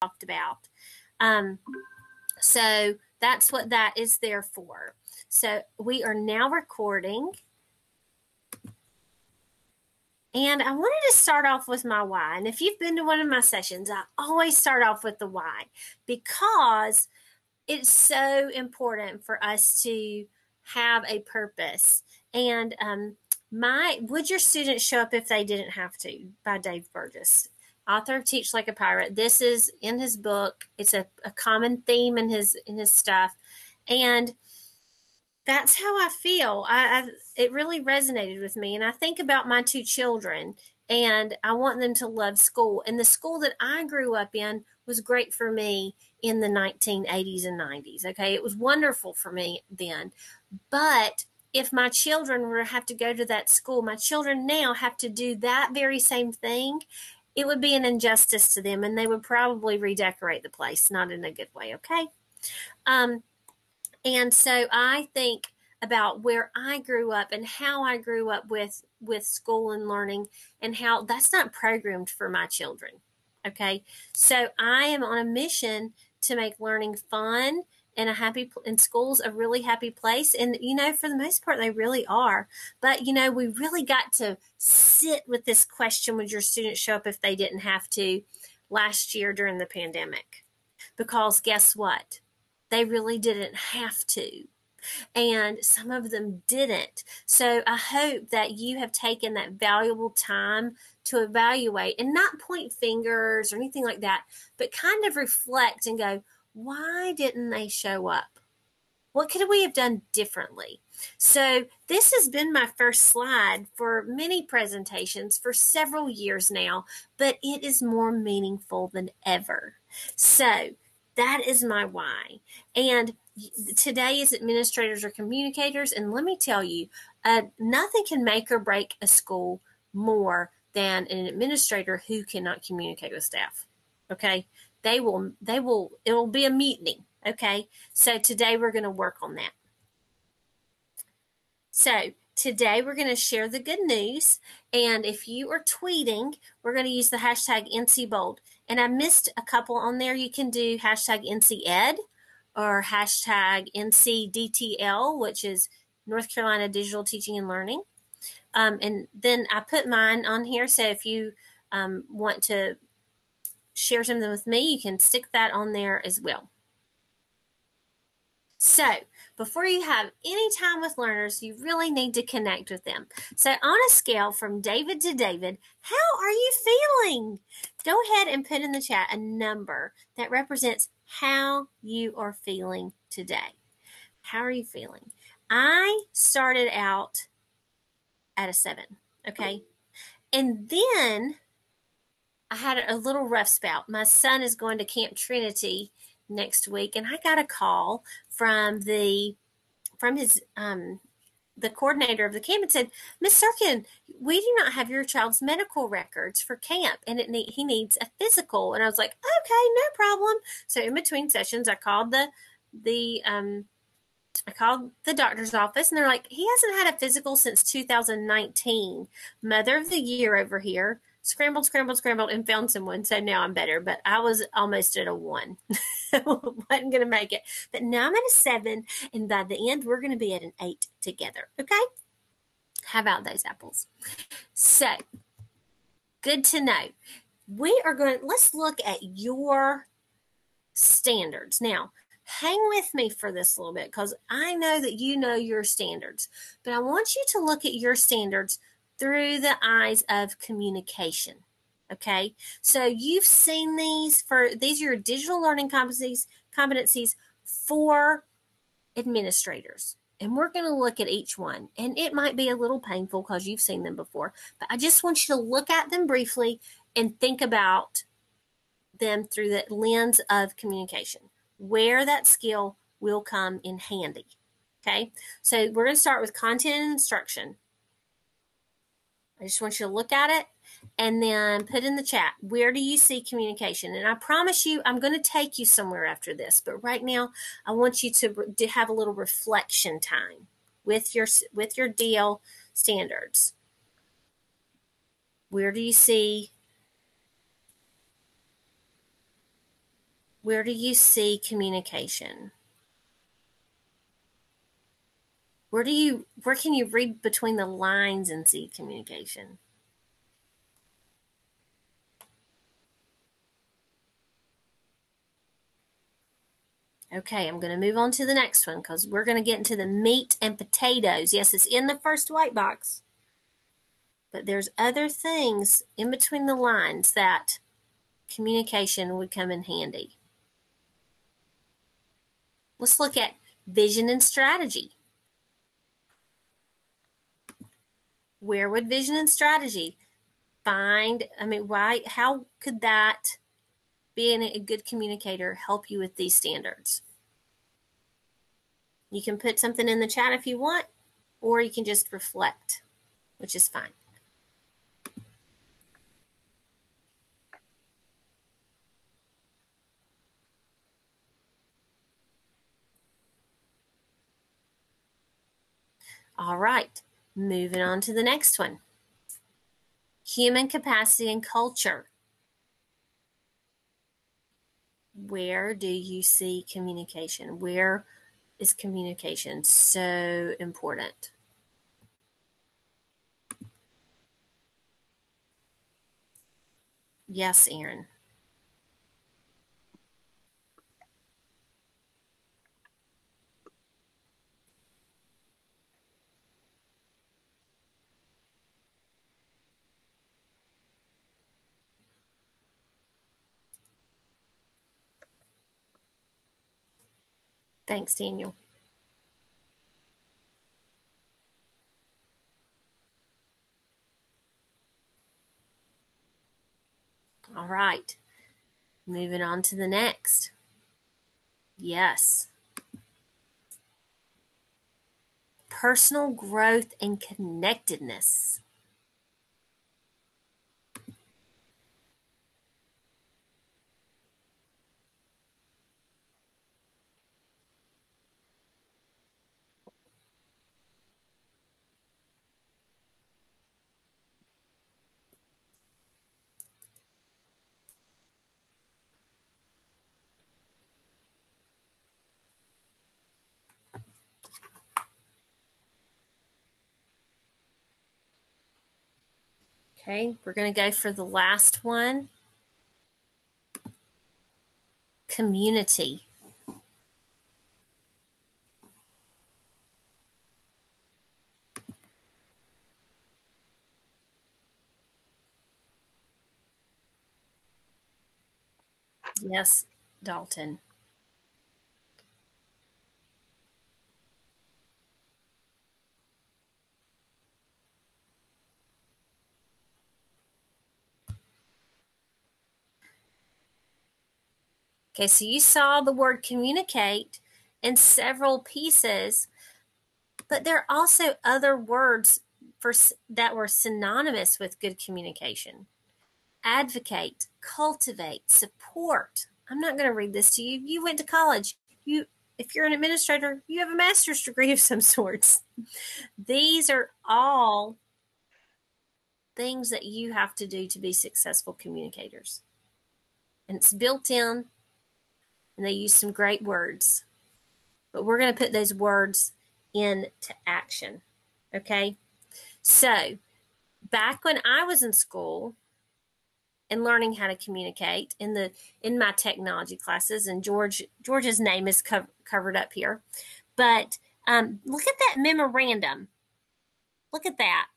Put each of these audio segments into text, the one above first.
talked about. Um, so that's what that is there for. So we are now recording. And I wanted to start off with my why. And if you've been to one of my sessions, I always start off with the why because it's so important for us to have a purpose. And um, my Would Your Students Show Up If They Didn't Have to by Dave Burgess author of Teach Like a Pirate. This is in his book. It's a, a common theme in his in his stuff, and that's how I feel. I, I it really resonated with me, and I think about my two children, and I want them to love school. And the school that I grew up in was great for me in the 1980s and 90s. Okay, it was wonderful for me then, but if my children were to have to go to that school, my children now have to do that very same thing it would be an injustice to them and they would probably redecorate the place, not in a good way, okay? Um, and so I think about where I grew up and how I grew up with with school and learning and how that's not programmed for my children. Okay? So I am on a mission to make learning fun and a happy in schools a really happy place and you know for the most part they really are. But you know we really got to sit with this question would your students show up if they didn't have to last year during the pandemic? Because guess what? They really didn't have to and some of them didn't. So I hope that you have taken that valuable time to evaluate and not point fingers or anything like that, but kind of reflect and go, why didn't they show up? What could we have done differently? So, this has been my first slide for many presentations for several years now, but it is more meaningful than ever. So, that is my why. And today is administrators or communicators. And let me tell you, uh, nothing can make or break a school more than an administrator who cannot communicate with staff. Okay? They will they will it will be a mutiny okay? So today we're going to work on that. So today we're going to share the good news and if you are tweeting we're going to use the hashtag ncbold and i missed a couple on there. You can do hashtag nced or hashtag ncdtl which is north carolina digital teaching and learning um, and then i put mine on here so if you um, want to share something with me, you can stick that on there as well. So, before you have any time with learners, you really need to connect with them. So, on a scale from David to David, how are you feeling? Go ahead and put in the chat a number that represents how you are feeling today. How are you feeling? I started out at a seven, okay? And then I had a little rough spout. My son is going to Camp Trinity next week, and I got a call from the from his um, the coordinator of the camp and said, Miss Sirkin, we do not have your child's medical records for camp, and it he needs a physical. And I was like, okay, no problem. So in between sessions, I called the the um, I called the doctor's office, and they're like, he hasn't had a physical since 2019. Mother of the year over here scrambled, scrambled, scrambled, and found someone. So now I'm better, but I was almost at a one. wasn't going to make it. But now I'm at a seven, and by the end, we're going to be at an eight together. Okay? How about those apples? So, good to know. We are going, let's look at your standards. Now, hang with me for this a little bit because I know that you know your standards, but I want you to look at your standards through the eyes of communication. Okay, so you've seen these for these are your digital learning competencies competencies for administrators. And we're going to look at each one. And it might be a little painful because you've seen them before, but I just want you to look at them briefly and think about them through the lens of communication, where that skill will come in handy. Okay, so we're going to start with content and instruction. I just want you to look at it and then put in the chat where do you see communication and i promise you i'm going to take you somewhere after this but right now i want you to, to have a little reflection time with your with your deal standards where do you see where do you see communication where do you where can you read between the lines and see communication Okay, I'm going to move on to the next one because we're going to get into the meat and potatoes. Yes, it's in the first white box, but there's other things in between the lines that communication would come in handy. Let's look at vision and strategy. Where would vision and strategy find? I mean, why? How could that being a good communicator help you with these standards. You can put something in the chat if you want, or you can just reflect, which is fine. All right, moving on to the next one. Human capacity and culture. where do you see communication? Where is communication so important? Yes, Aaron. Thanks, Daniel. All right. Moving on to the next. Yes. Personal growth and connectedness. Okay, we're going to go for the last one. Community. Yes, Dalton. Okay, so you saw the word communicate in several pieces, but there are also other words for that were synonymous with good communication. Advocate, cultivate, support. I'm not going to read this to you. You went to college. You if you're an administrator, you have a master's degree of some sorts. These are all things that you have to do to be successful communicators. And it's built in and they use some great words. But we're going to put those words into action. Okay? So, back when I was in school and learning how to communicate in the in my technology classes and George George's name is co- covered up here. But um, look at that memorandum. Look at that.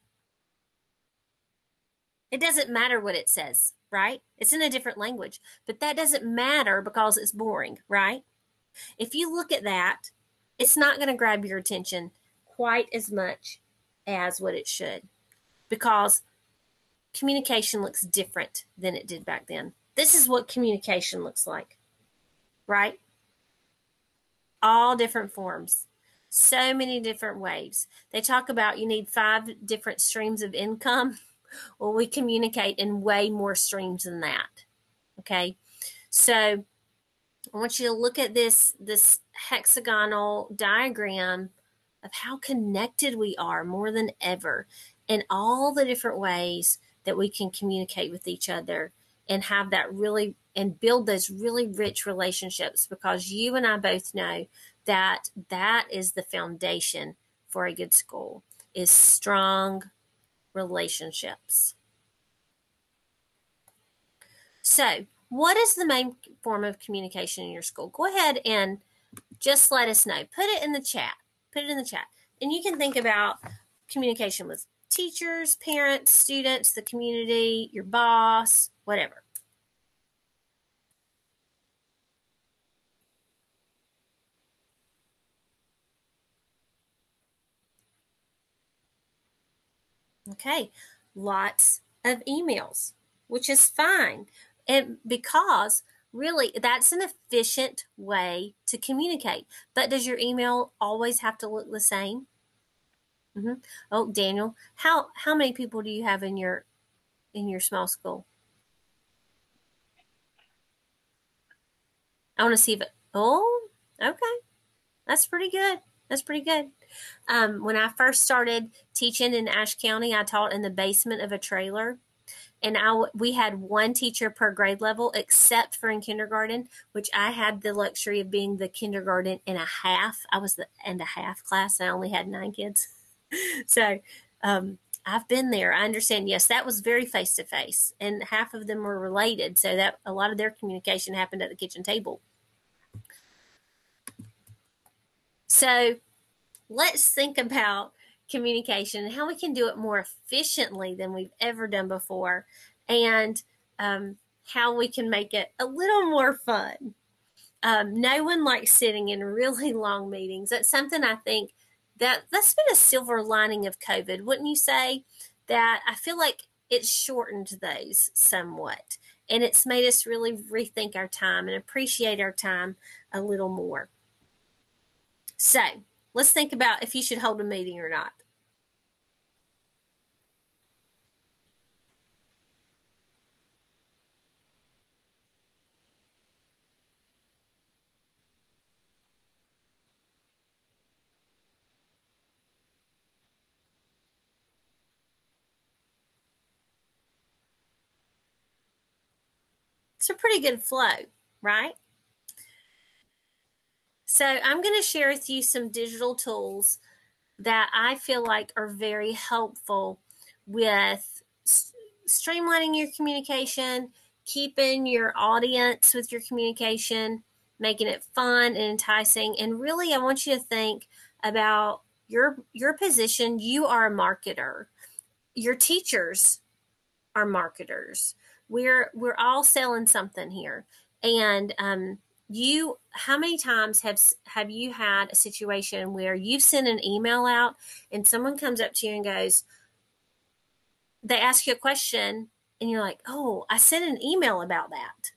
It doesn't matter what it says right? It's in a different language, but that doesn't matter because it's boring, right? If you look at that, it's not going to grab your attention quite as much as what it should because communication looks different than it did back then. This is what communication looks like, right? All different forms, so many different ways. They talk about you need five different streams of income. Well, we communicate in way more streams than that. Okay. So I want you to look at this this hexagonal diagram of how connected we are more than ever in all the different ways that we can communicate with each other and have that really and build those really rich relationships because you and I both know that that is the foundation for a good school is strong relationships. So, what is the main form of communication in your school? Go ahead and just let us know. Put it in the chat. Put it in the chat. And you can think about communication with teachers, parents, students, the community, your boss, whatever. Okay, lots of emails, which is fine. And because really that's an efficient way to communicate. But does your email always have to look the same? Mm-hmm. Oh, Daniel, how how many people do you have in your in your small school? I want to see if it. Oh, okay, that's pretty good. That's pretty good. Um, when I first started teaching in Ashe County, I taught in the basement of a trailer. And I, we had one teacher per grade level, except for in kindergarten, which I had the luxury of being the kindergarten and a half. I was the and a half class. And I only had nine kids, so um, I've been there. I understand. Yes, that was very face to face, and half of them were related, so that a lot of their communication happened at the kitchen table. So let's think about communication and how we can do it more efficiently than we've ever done before and um, how we can make it a little more fun. Um, no one likes sitting in really long meetings. That's something I think that that's been a silver lining of COVID, wouldn't you say? That I feel like it's shortened those somewhat and it's made us really rethink our time and appreciate our time a little more. So let's think about if you should hold a meeting or not. It's a pretty good flow, right? So I'm going to share with you some digital tools that I feel like are very helpful with streamlining your communication, keeping your audience with your communication, making it fun and enticing. And really, I want you to think about your your position. You are a marketer. Your teachers are marketers. We're we're all selling something here, and um, you how many times have have you had a situation where you've sent an email out and someone comes up to you and goes they ask you a question and you're like oh i sent an email about that.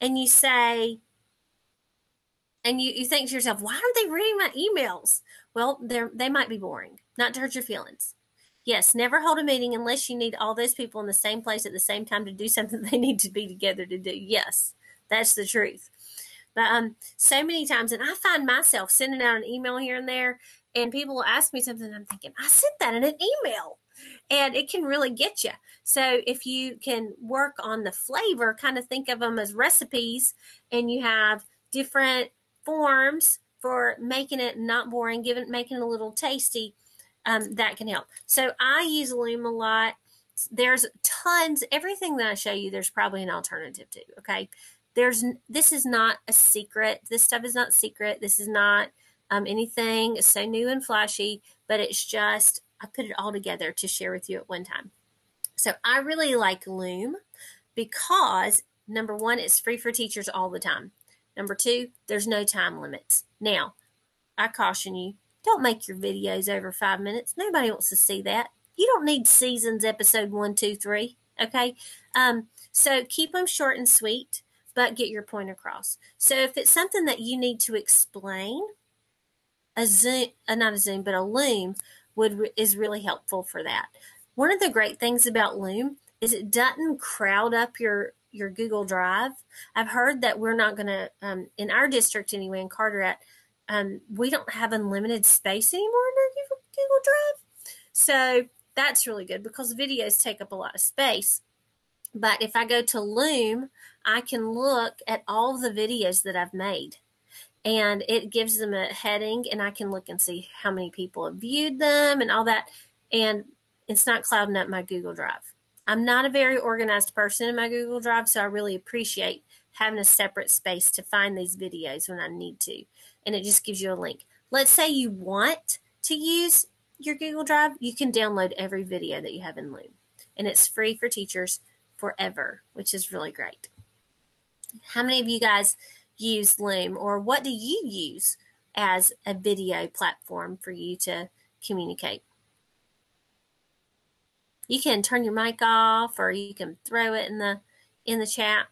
And you say and you, you think to yourself why aren't they reading my emails? Well they're they might be boring not to hurt your feelings. Yes never hold a meeting unless you need all those people in the same place at the same time to do something they need to be together to do. Yes that's the truth but um, so many times, and I find myself sending out an email here and there, and people will ask me something. I'm thinking, I sent that in an email, and it can really get you. So if you can work on the flavor, kind of think of them as recipes, and you have different forms for making it not boring, giving making it a little tasty. Um, that can help. So I use Loom a lot. There's tons. Everything that I show you, there's probably an alternative to. Okay, there's this is not a secret. This stuff is not secret. This is not um, anything so new and flashy, but it's just I put it all together to share with you at one time. So I really like Loom because number one, it's free for teachers all the time. Number two, there's no time limits. Now, I caution you, don't make your videos over five minutes. Nobody wants to see that. You don't need seasons episode one, two, three. Okay. Um, so keep them short and sweet but get your point across. So if it's something that you need to explain, a Zoom, uh, not a Zoom, but a Loom would is really helpful for that. one of the great things about Loom is it doesn't crowd up your your Google Drive. I've heard that we're not going to, um, in our district anyway, in Carteret, um, we don't have unlimited space anymore in our Google Drive. So that's really good because videos take up a lot of space. But if I go to Loom, I can look at all the videos that I've made and it gives them a heading and I can look and see how many people have viewed them and all that. And it's not clouding up my Google Drive. I'm not a very organized person in my Google Drive, so I really appreciate having a separate space to find these videos when I need to. And it just gives you a link. Let's say you want to use your Google Drive, you can download every video that you have in Loom. And it's free for teachers forever, which is really great. How many of you guys use Loom or what do you use as a video platform for you to communicate? You can turn your mic off or you can throw it in the in the chat.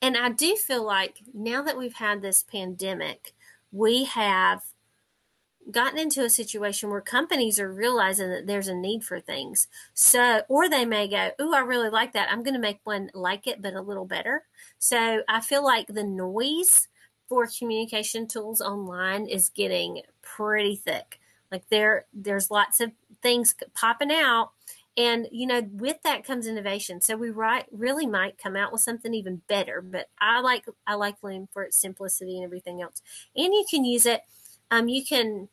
And I do feel like now that we've had this pandemic, we have gotten into a situation where companies are realizing that there's a need for things. So, or they may go, Oh, I really like that. I'm going to make one like it, but a little better. So I feel like the noise for communication tools online is getting pretty thick. Like there, there's lots of things popping out. And you know, with that comes innovation. So we right really might come out with something even better. But I like I like Loom for its simplicity and everything else. And you can use it. Um, you can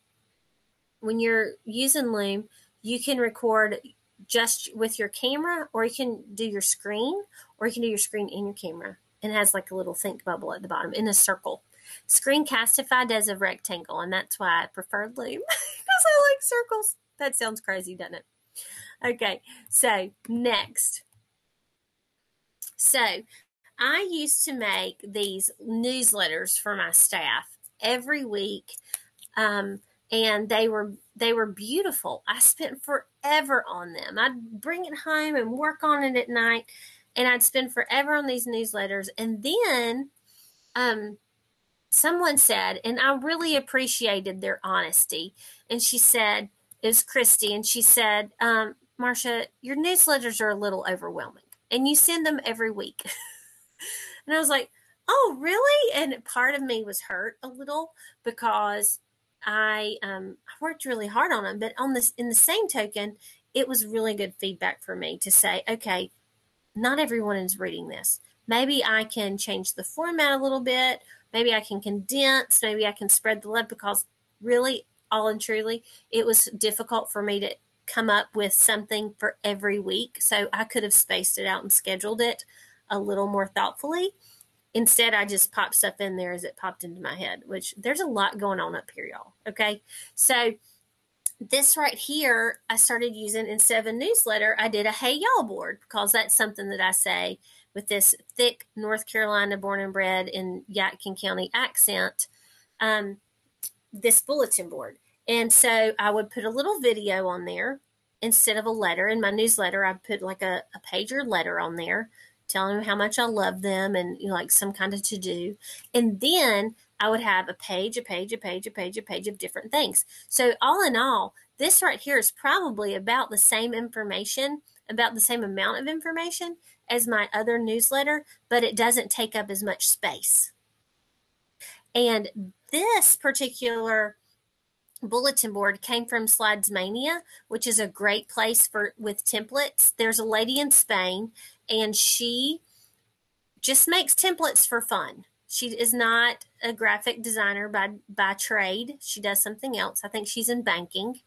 when you're using Loom, you can record just with your camera, or you can do your screen, or you can do your screen in your camera. And it has like a little think bubble at the bottom in a circle. Screencastify does a rectangle, and that's why I prefer Loom because I like circles. That sounds crazy, doesn't it? Okay, so next. So I used to make these newsletters for my staff every week. Um, and they were they were beautiful. I spent forever on them. I'd bring it home and work on it at night, and I'd spend forever on these newsletters. And then, um, someone said, and I really appreciated their honesty. And she said, it was Christy, and she said, um, Marsha, your newsletters are a little overwhelming, and you send them every week. and I was like, oh, really? And part of me was hurt a little because I um, worked really hard on them, but on this in the same token, it was really good feedback for me to say, okay, not everyone is reading this. Maybe I can change the format a little bit. Maybe I can condense. Maybe I can spread the love because really, all and truly, it was difficult for me to come up with something for every week. So I could have spaced it out and scheduled it a little more thoughtfully. Instead, I just popped stuff in there as it popped into my head, which there's a lot going on up here, y'all. Okay. So this right here, I started using instead of a newsletter, I did a Hey Y'all board because that's something that I say with this thick North Carolina born and bred in Yadkin County accent, um, this bulletin board. And so I would put a little video on there instead of a letter. In my newsletter, I put like a, a pager letter on there telling them how much I love them and you know, like some kind of to do. And then I would have a page, a page, a page, a page, a page of different things. So all in all, this right here is probably about the same information, about the same amount of information as my other newsletter, but it doesn't take up as much space. And this particular bulletin board came from Slidesmania, which is a great place for with templates. There's a lady in Spain and she just makes templates for fun. She is not a graphic designer by by trade. She does something else. I think she's in banking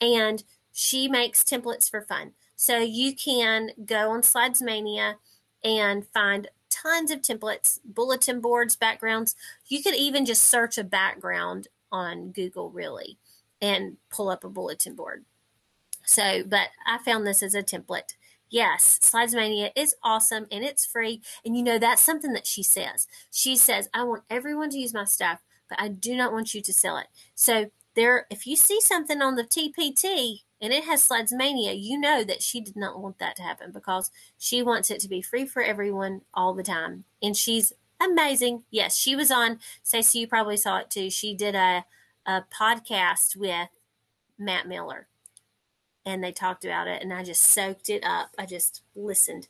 and she makes templates for fun. So you can go on Slidesmania and find tons of templates, bulletin boards, backgrounds. You could even just search a background on Google really and pull up a bulletin board. So, but I found this as a template. Yes, Slidesmania is awesome and it's free. And you know, that's something that she says. She says, I want everyone to use my stuff, but I do not want you to sell it. So, there, if you see something on the TPT and it has Slidesmania, you know that she did not want that to happen because she wants it to be free for everyone all the time. And she's amazing. Yes, she was on, Stacey, you probably saw it too. She did a, a podcast with Matt Miller. and they talked about it and I just soaked it up. I just listened.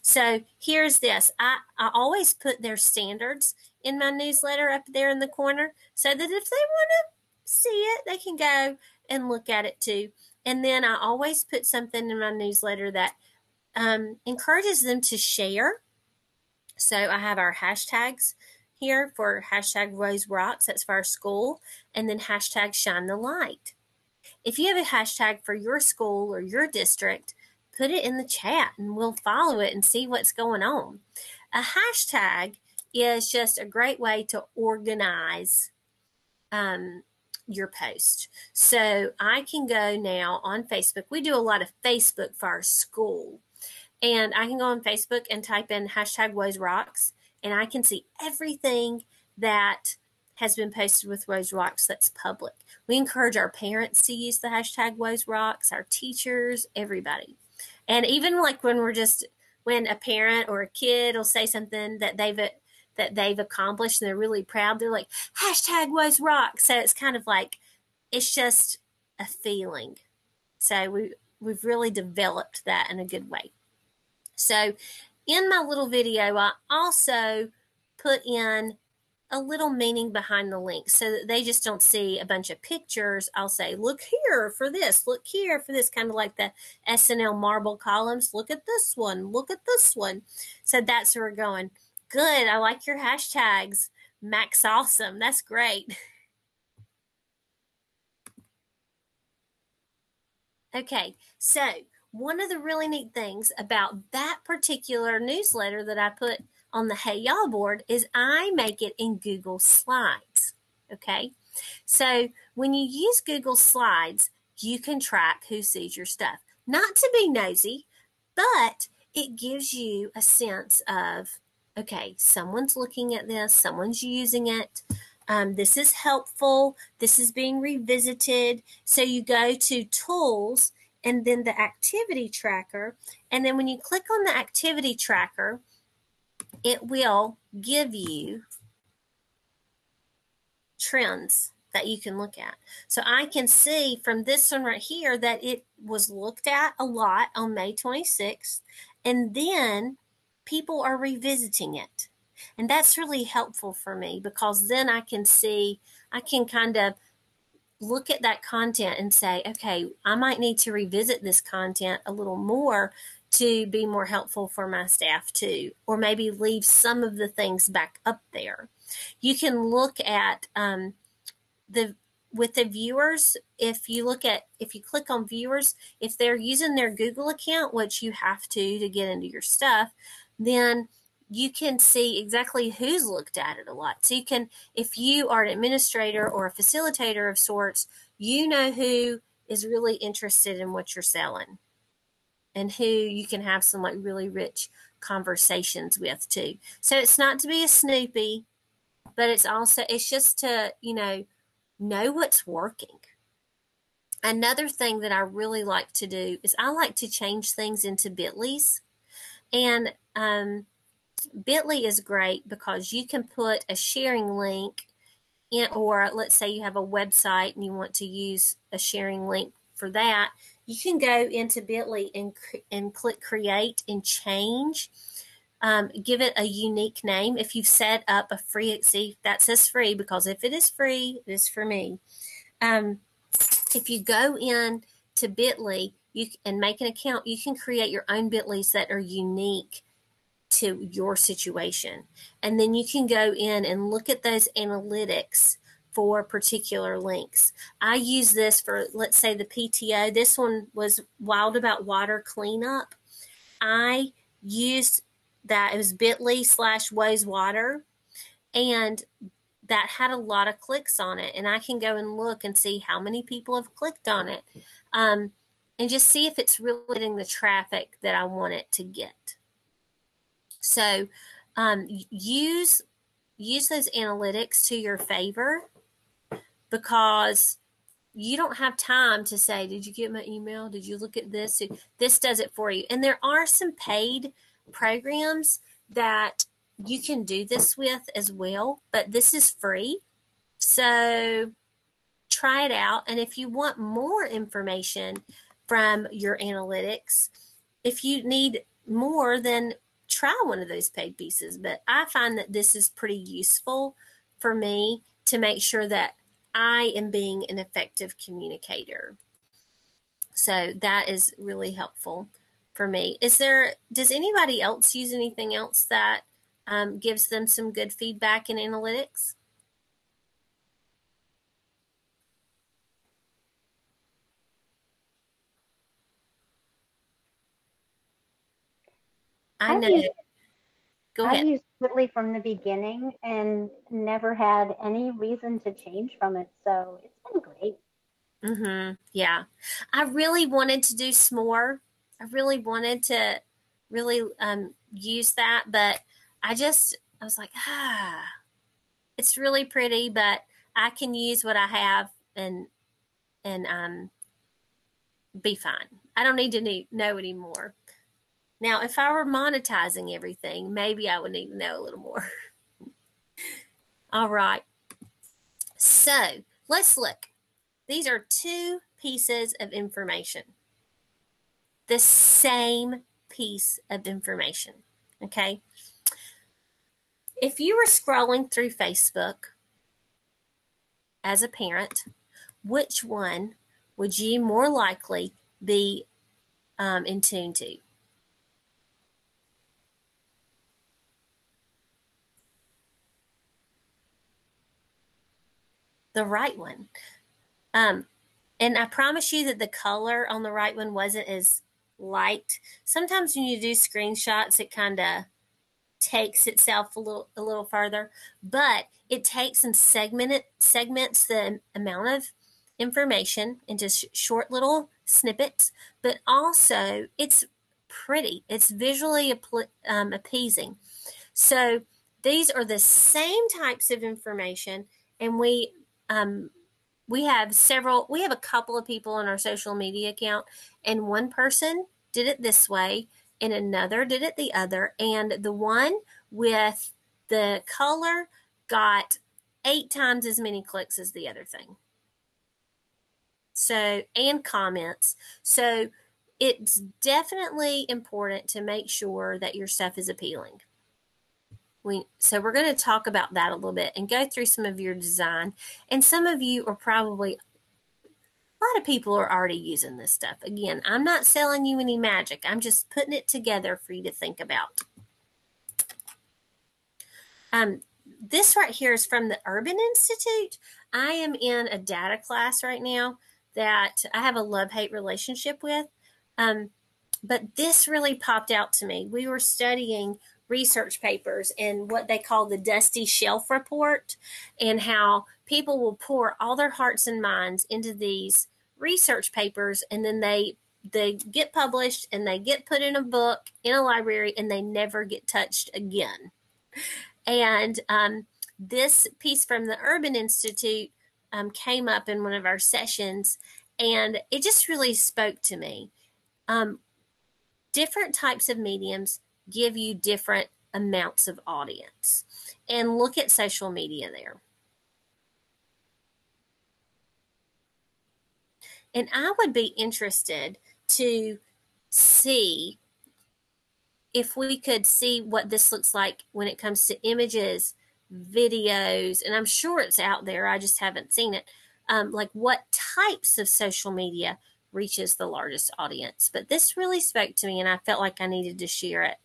So here's this. I, I always put their standards in my newsletter up there in the corner so that if they want to see it, they can go and look at it too. And then I always put something in my newsletter that um, encourages them to share. So I have our hashtags here for hashtag Rose Rocks, that's for our school, and then hashtag Shine the Light. If you have a hashtag for your school or your district, put it in the chat and we'll follow it and see what's going on. A hashtag is just a great way to organize um, your post. So I can go now on Facebook. We do a lot of Facebook for our school. And I can go on Facebook and type in hashtag Rose Rocks, and I can see everything that has been posted with Rose Rocks that's public. We encourage our parents to use the hashtag Rose Rocks, our teachers, everybody. And even like when we're just when a parent or a kid will say something that they've that they've accomplished and they're really proud, they're like hashtag Rose Rocks. So it's kind of like it's just a feeling. So we we've really developed that in a good way. So in my little video, I also put in a little meaning behind the link so that they just don't see a bunch of pictures. I'll say, look here for this, look here for this, kind of like the SNL marble columns. Look at this one, look at this one. So that's where we're going. Good. I like your hashtags. Max Awesome. That's great. Okay, so one of the really neat things about that particular newsletter that I put on the Hey Y'all board is I make it in Google Slides. Okay. So when you use Google Slides, you can track who sees your stuff. Not to be nosy, but it gives you a sense of, okay, someone's looking at this, someone's using it. Um, this is helpful. This is being revisited. So you go to tools and then the activity tracker. And then when you click on the activity tracker, it will give you trends that you can look at. So I can see from this one right here that it was looked at a lot on May 26th, and then people are revisiting it. And that's really helpful for me because then I can see, I can kind of look at that content and say, okay, I might need to revisit this content a little more to be more helpful for my staff too, or maybe leave some of the things back up there. You can look at um, the with the viewers if you look at if you click on viewers if they're using their google account which you have to to get into your stuff then you can see exactly who's looked at it a lot so you can if you are an administrator or a facilitator of sorts you know who is really interested in what you're selling and who you can have some like really rich conversations with too. So it's not to be a snoopy, but it's also it's just to, you know, know what's working. Another thing that I really like to do is I like to change things into bit.lys. And um, bit.ly is great because you can put a sharing link in, or let's say you have a website and you want to use a sharing link for that you can go into Bitly and and click create and change. Um, give it a unique name. If you've set up a free, see that says free because if it is free, it is for me. Um, if you go in to Bitly you and make an account, you can create your own Bitlys that are unique to your situation, and then you can go in and look at those analytics for particular links. I use this for, let's say, the PTO. This one was Wild About Water Cleanup. I used that. It was bit.ly slash Woes Water. And that had a lot of clicks on it. And I can go and look and see how many people have clicked on it. Um, and just see if it's really getting the traffic that I want it to get. So um, use use those analytics to your favor because you don't have time to say, Did you get my email? Did you look at this? This does it for you. And there are some paid programs that you can do this with as well, but this is free. So try it out. And if you want more information from your analytics. If you need more, then try one of those paid pieces. But I find that this is pretty useful for me to make sure that I am being an effective communicator. So that is really helpful for me. Is there, does anybody else use anything else that um, gives them some good feedback in analytics? I know. Used, Go ahead. I used Bitly from the beginning and never had any reason to change from it. So it's been great. Mm-hmm. Yeah. I really wanted to do Smore. I really wanted to really um, use that, but I just, I was like, ah, it's really pretty, but I can use what I have and, and, um, be fine. I don't need to need, know anymore. Now, if I were monetizing everything, maybe I would need to know a little more. All right. So let's look. These are two pieces of information. The same piece of information. Okay. If you were scrolling through Facebook as a parent, which one would you more likely be um, in tune to? The right one. Um, and I promise you that the color on the right one wasn't as light. Sometimes when you do screenshots, it kind of takes itself a little a little further, but it takes and segment it, segments the amount of information into sh- short little snippets, but also it's pretty. It's visually um, appeasing. So these are the same types of information, and we um, we have several, we have a couple of people on our social media account, and one person did it this way, and another did it the other. And the one with the color got eight times as many clicks as the other thing. So, and comments. So, it's definitely important to make sure that your stuff is appealing. We, so we're going to talk about that a little bit and go through some of your design. And some of you are probably, a lot of people are already using this stuff. Again, I'm not selling you any magic. I'm just putting it together for you to think about. Um, this right here is from the Urban Institute. I am in a data class right now that I have a love-hate relationship with. Um, but this really popped out to me. We were studying research papers and what they call the dusty shelf report, and how people will pour all their hearts and minds into these research papers and then they they get published and they get put in a book in a library and they never get touched again. And um, this piece from the Urban Institute um, came up in one of our sessions and it just really spoke to me. Um, different types of mediums give you different amounts of audience. And look at social media there. And I would be interested to see if we could see what this looks like when it comes to images, videos, and I'm sure it's out there. I just haven't seen it. Um, like what types of social media reaches the largest audience. But this really spoke to me, and I felt like I needed to share it.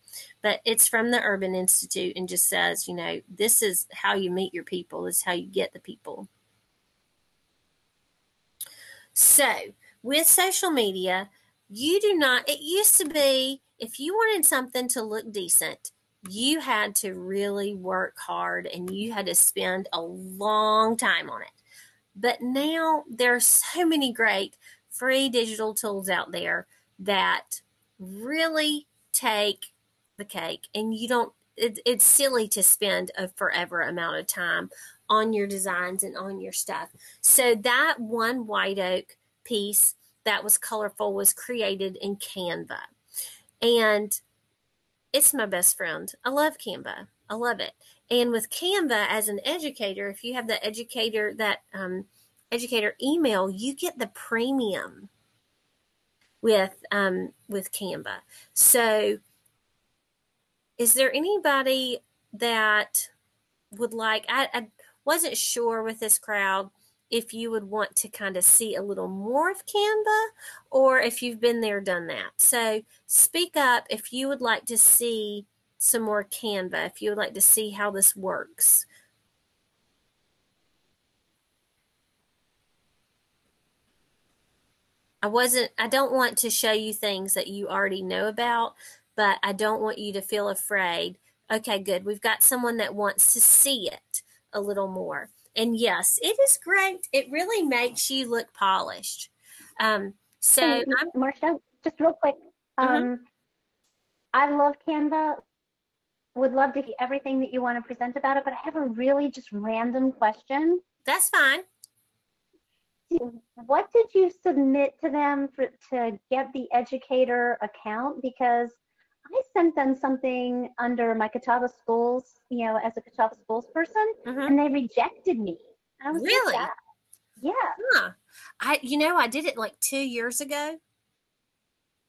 But it's from the Urban Institute and just says, you know, this is how you meet your people, this is how you get the people. So, with social media, you do not, it used to be if you wanted something to look decent, you had to really work hard and you had to spend a long time on it. But now there are so many great free digital tools out there that really take the cake and you don't it, it's silly to spend a forever amount of time on your designs and on your stuff. So that one white oak piece that was colorful was created in canva. And it's my best friend. I love canva. I love it. And with canva as an educator if you have the educator that um, educator email, you get the premium. with um, with Canva. So, is there anybody that would like? I, I wasn't sure with this crowd if you would want to kind of see a little more of Canva or if you've been there, done that. So, speak up if you would like to see some more Canva, if you would like to see how this works. I wasn't, I don't want to show you things that you already know about, but I don't want you to feel afraid. Okay, good. We've got someone that wants to see it a little more. And yes, it is great. It really makes you look polished. Um, so, hey, Marsha, just real quick. Mm-hmm. Um, mm-hmm. I love Canva. Would love to hear everything that you want to present about it, but I have a really just random question. That's fine what did you submit to them for, to get the educator account? Because I sent them something under my Catawba Schools, you know, as a Catawba Schools person, mm-hmm. and they rejected me. I was really? Like, yeah. Huh. I, you know, I did it like two years ago,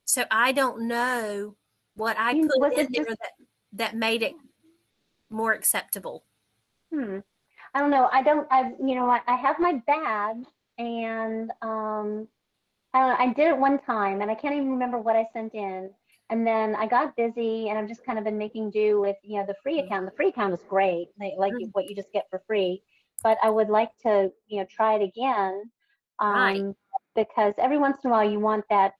so I don't know what I put in there just, that that made it more acceptable. Hmm. I don't know. I don't. I you know I, I have my badge and um, I, I did it one time, and I can't even remember what I sent in. And then I got busy, and I've just kind of been making do with you know the free account. The free account is great, like, like mm-hmm. what you just get for free. But I would like to you know try it again, um, right. because every once in a while you want that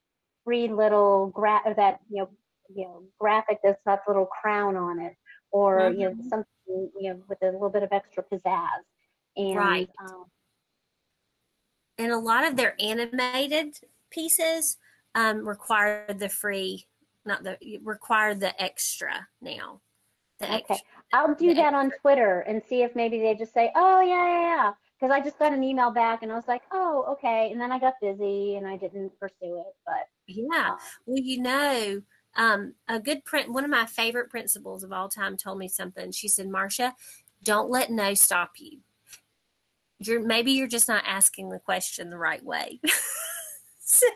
free little gra- or that you know you know graphic that's got the little crown on it, or mm-hmm. you know mm-hmm. something you know with a little bit of extra pizzazz. And right. Um, and a lot of their animated pieces um, require the free, not the require the extra now. The okay, extra, I'll do that extra. on Twitter and see if maybe they just say, "Oh yeah, yeah, yeah," because I just got an email back and I was like, "Oh, okay," and then I got busy and I didn't pursue it. But yeah, uh, well, you know, um, a good print. One of my favorite principals of all time told me something. She said, "Marsha, don't let no stop you." You're maybe you're just not asking the question the right way. so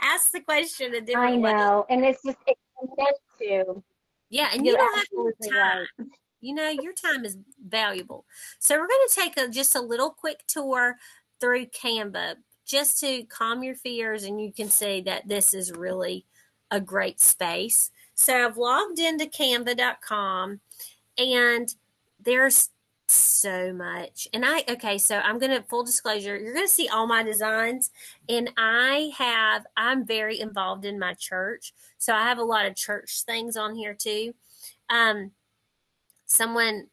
ask the question a different way. I know, way. and it's just it's meant to. Yeah, and you're you don't have time. Right. You know, your time is valuable. So we're going to take a, just a little quick tour through Canva just to calm your fears, and you can see that this is really a great space. So I've logged into canva.com and there's so much. And I, okay, so I'm to, full disclosure, you're to see all my designs. And I have, I'm very involved in my church. So I have a lot of church things on here too. Um, someone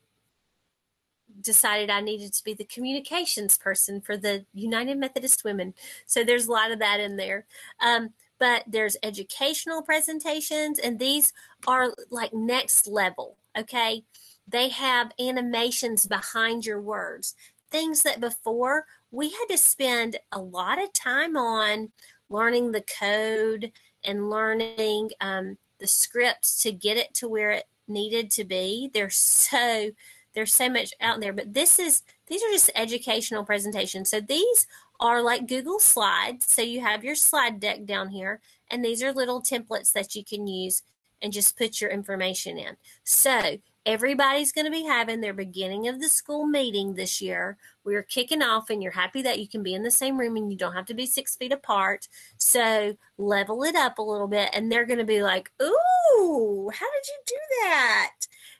decided I needed to be the communications person for the United Methodist Women. So there's a lot of that in there. Um, but there's educational presentations, and these are like next level. Okay. They have animations behind your words, things that before we had to spend a lot of time on learning the code and learning um, the scripts to get it to where it needed to be. There's so there's so much out there, but this is these are just educational presentations. So these are like Google Slides. So you have your slide deck down here, and these are little templates that you can use and just put your information in. So everybody's going to be having their beginning of the school meeting this year. We're kicking off, and you're happy that you can be in the same room and you don't have to be six feet apart. So level it up a little bit, and they're going to be like, "Ooh, how did you do that?"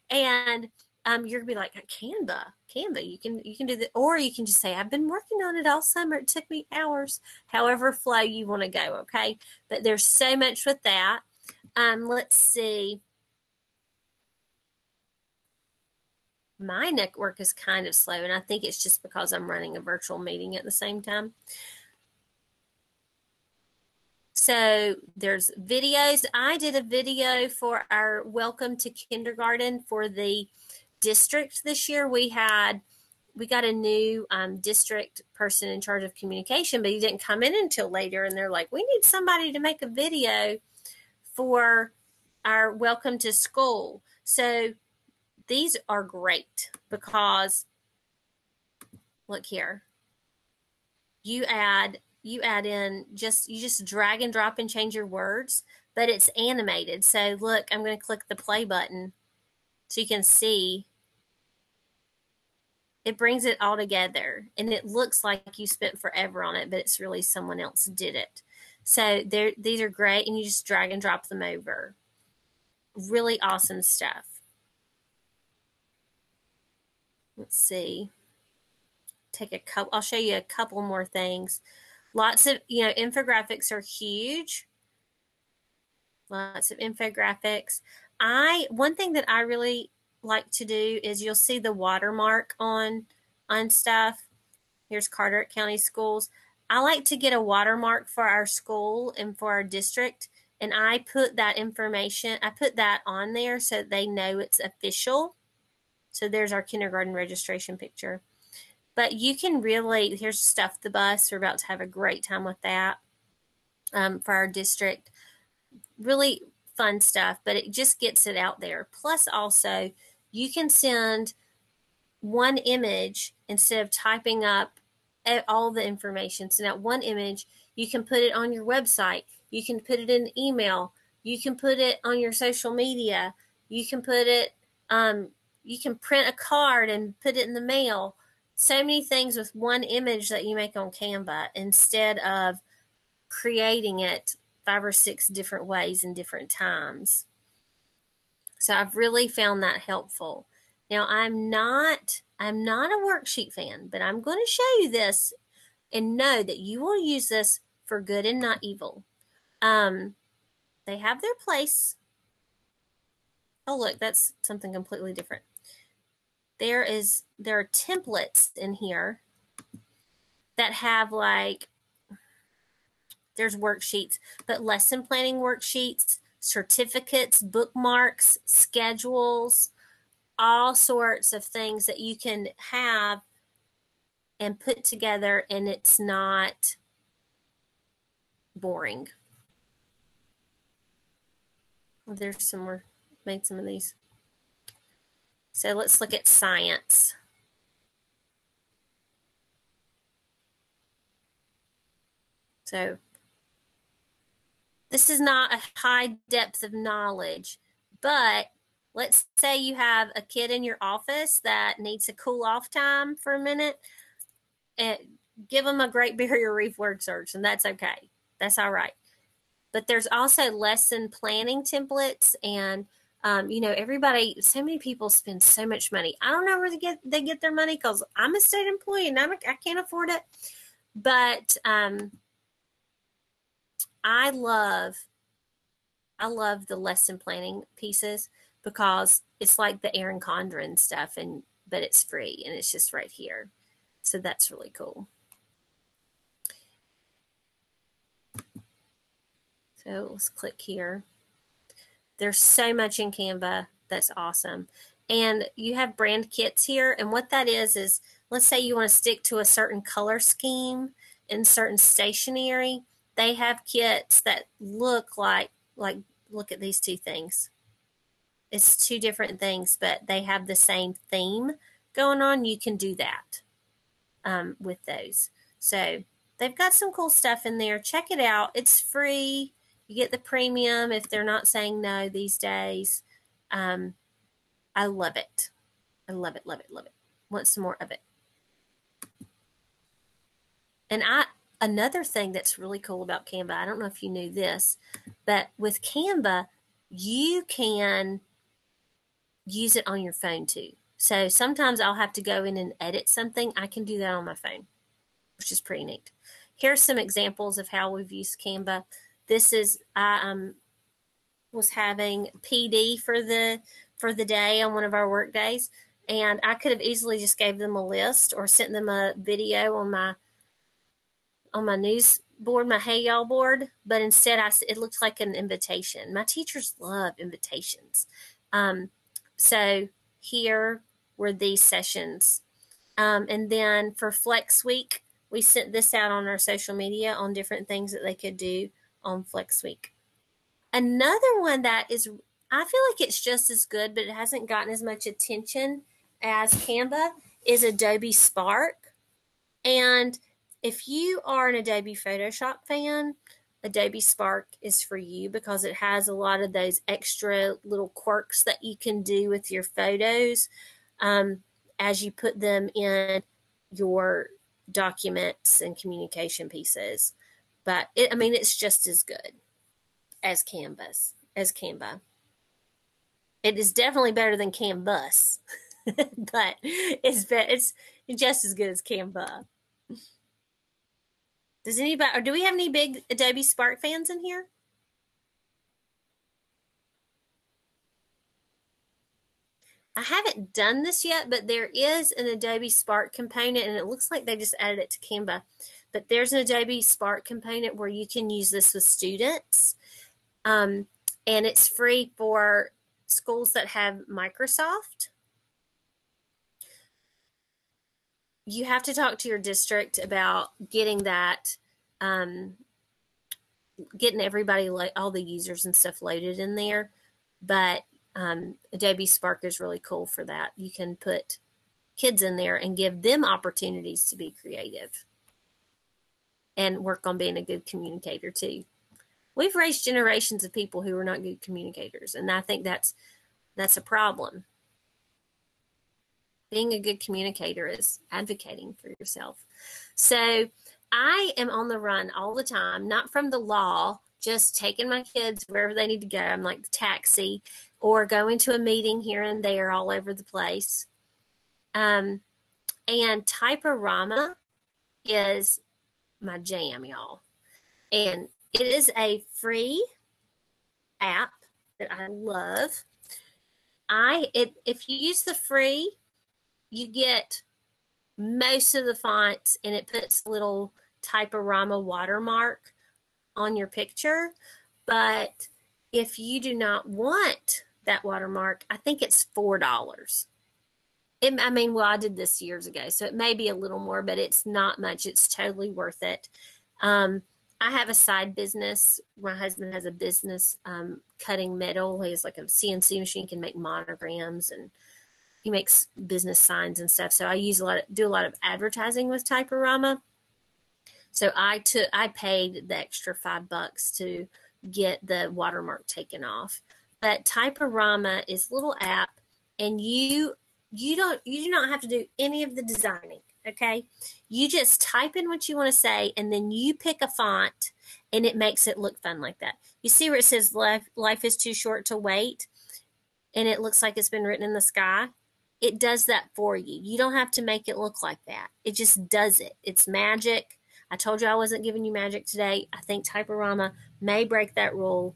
And um, you're gonna be like, "Canva, Canva. You can you can do that, or you can just say, "I've been working on it all summer. It took me hours." However flow you want to go, okay? But there's so much with that. Um, let's see my network is kind of slow, and I think it's just because I'm running a virtual meeting at the same time. So there's videos. I did a video for our welcome to kindergarten for the district this year. We had we got a new um, district person in charge of communication, but he didn't come in until later. And they're like, we need somebody to make a video for our welcome to school. So these are great because look here. You add you add in just you just drag and drop and change your words, but it's animated. So look, I'm going to click the play button so you can see it brings it all together and it looks like you spent forever on it, but it's really someone else did it. So these are great and you just drag and drop them over. Really awesome stuff. Let's see. Take a couple, I'll show you a couple more things. Lots of, you know, infographics are huge. Lots of infographics. I, one thing that I really like to do is you'll see the watermark on on stuff. Here's Carteret County Schools. I like to get a watermark for our school and for our district, and I put that information, I put that on there so they know it's official. So there's our kindergarten registration picture. But you can really, here's Stuff the Bus. We're about to have a great time with that um, for our district. Really fun stuff, but it just gets it out there. Plus, also, you can send one image instead of typing up all the information. So now one image, you can put it on your website, you can put it in email, you can put it on your social media, you can put it, um, you can print a card and put it in the mail. So many things with one image that you make on Canva instead of creating it five or six different ways in different times. So I've really found that helpful. Now I'm not I'm not a worksheet fan, but I'm going to show you this and know that you will use this for good and not evil. Um, they have their place. Oh, look, that's something completely different. There is there are templates in here that have like there's worksheets, but lesson planning worksheets, certificates, bookmarks, schedules, all sorts of things that you can have and put together and it's not boring. There's some more, made some of these. So let's look at science. So this is not a high depth of knowledge, but let's say you have a kid in your office that needs a cool off time for a minute and give them a great barrier reef word search and that's okay that's all right but there's also lesson planning templates and um, you know everybody so many people spend so much money i don't know where they get they get their money because i'm a state employee and I'm a, i can't afford it but um, i love i love the lesson planning pieces because it's like the Erin Condren stuff, and but it's free and it's just right here. So that's really cool. So let's click here. There's so much in Canva. That's awesome. And you have brand kits here. And what that is, is let's say you want to stick to a certain color scheme in certain stationery. They have kits that look like, like, look at these two things it's two different things, but they have the same theme going on. You can do that um, with those. So they've got some cool stuff in there. Check it out. It's free. You get the premium if they're not saying no these days. Um, I love it. I love it, love it, love it. Want some more of it. And I another thing that's really cool about Canva, I don't know if you knew this, but with Canva, you can use it on your phone too. So sometimes I'll have to go in and edit something. I can do that on my phone, which is pretty neat. Here's some examples of how we've used Canva. This is I um, was having PD for the for the day on one of our work days, and I could have easily just gave them a list or sent them a video on my on my news board, my Hey Y'all board, but instead I it looked like an invitation. My teachers love invitations. Um, so here were these sessions. Um, and then for Flex Week, we sent this out on our social media on different things that they could do on Flex Week. Another one that is, I feel like it's just as good, but it hasn't gotten as much attention as Canva, is Adobe Spark. And if you are an Adobe Photoshop fan, Adobe Spark is for you because it has a lot of those extra little quirks that you can do with your photos um, as you put them in your documents and communication pieces. But it, I mean, it's just as good as Canvas, as Canva. It is definitely better than Canvas, but it's it's just as good as Canva. Does anybody, or do we have any big Adobe Spark fans in here? I haven't done this yet, but there is an Adobe Spark component, and it looks like they just added it to Canva. But there's an Adobe Spark component where you can use this with students, um, and it's free for schools that have Microsoft. you have to talk to your district about getting that um, getting everybody like all the users and stuff loaded in there but um, adobe spark is really cool for that you can put kids in there and give them opportunities to be creative and work on being a good communicator too we've raised generations of people who are not good communicators and i think that's that's a problem being a good communicator is advocating for yourself. So I am on the run all the time, not from the law, just taking my kids wherever they need to go. I'm like the taxi or going to a meeting here and there all over the place. Um, and Typorama is my jam, y'all. And it is a free app that I love. I it if you use the free you get most of the fonts and it puts a little typorama watermark on your picture. But if you do not want that watermark, I think it's four dollars. I mean, well, I did this years ago, so it may be a little more, but it's not much. It's totally worth it. Um, I have a side business. My husband has a business um, cutting metal. He has like a CNC machine, can make monograms and he makes business signs and stuff. So I use a lot, of, do a lot of advertising with Typorama. So I took, I paid the extra five bucks to get the watermark taken off. But Typorama is a little app, and you you don't you do not have to do any of the designing. Okay, you just type in what you want to say, and then you pick a font, and it makes it look fun like that. You see where it says "life life is too short to wait," and it looks like it's been written in the sky it does that for you. You don't have to make it look like that. It just does it. It's magic. I told you I wasn't giving you magic today. I think Typorama may break that rule.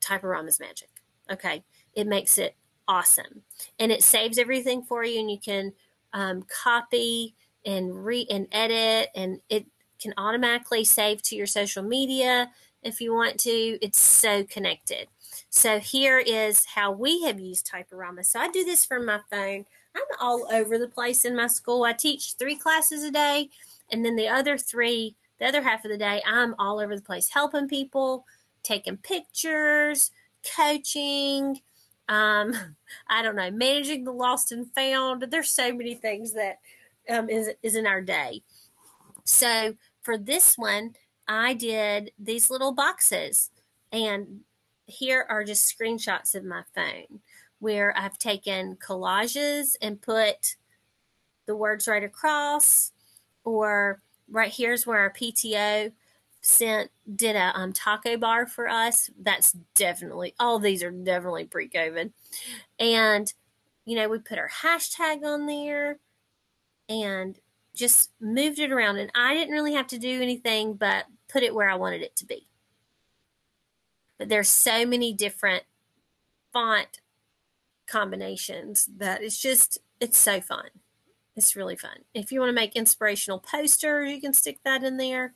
Typorama's magic. Okay. It makes it awesome. And it saves everything for you and you can um, copy and re and edit and it can automatically save to your social media if you want to. It's so connected. So here is how we have used Typorama. So I do this from my phone. I'm all over the place in my school. I teach three classes a day, and then the other three, the other half of the day, I'm all over the place helping people, taking pictures, coaching, um, I don't know, managing the lost and found. There's so many things that um, is is in our day. So for this one, I did these little boxes, and here are just screenshots of my phone where I've taken collages and put the words right across, or right here's where our PTO sent did a um, taco bar for us. That's definitely all these are definitely pre-COVID, and you know we put our hashtag on there and just moved it around, and I didn't really have to do anything but put it where I wanted it to be. But there's so many different font combinations that it's just it's so fun. It's really fun. If you want to make inspirational posters, you can stick that in there.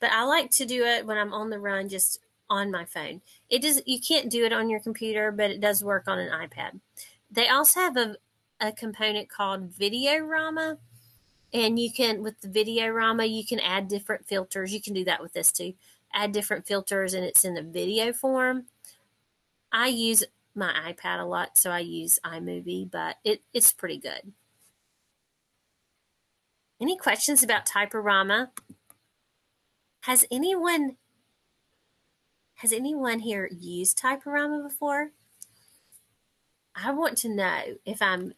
But I like to do it when I'm on the run just on my phone. It does you can't do it on your computer, but it does work on an iPad. They also have a, a component called Videorama. And you can with the Videorama, you can add different filters. You can do that with this too add different filters and it's in the video form. I use my iPad a lot, so I use iMovie, but it, it's pretty good. Any questions about Typorama? Has anyone has anyone here used Typorama before? I want to know if I'm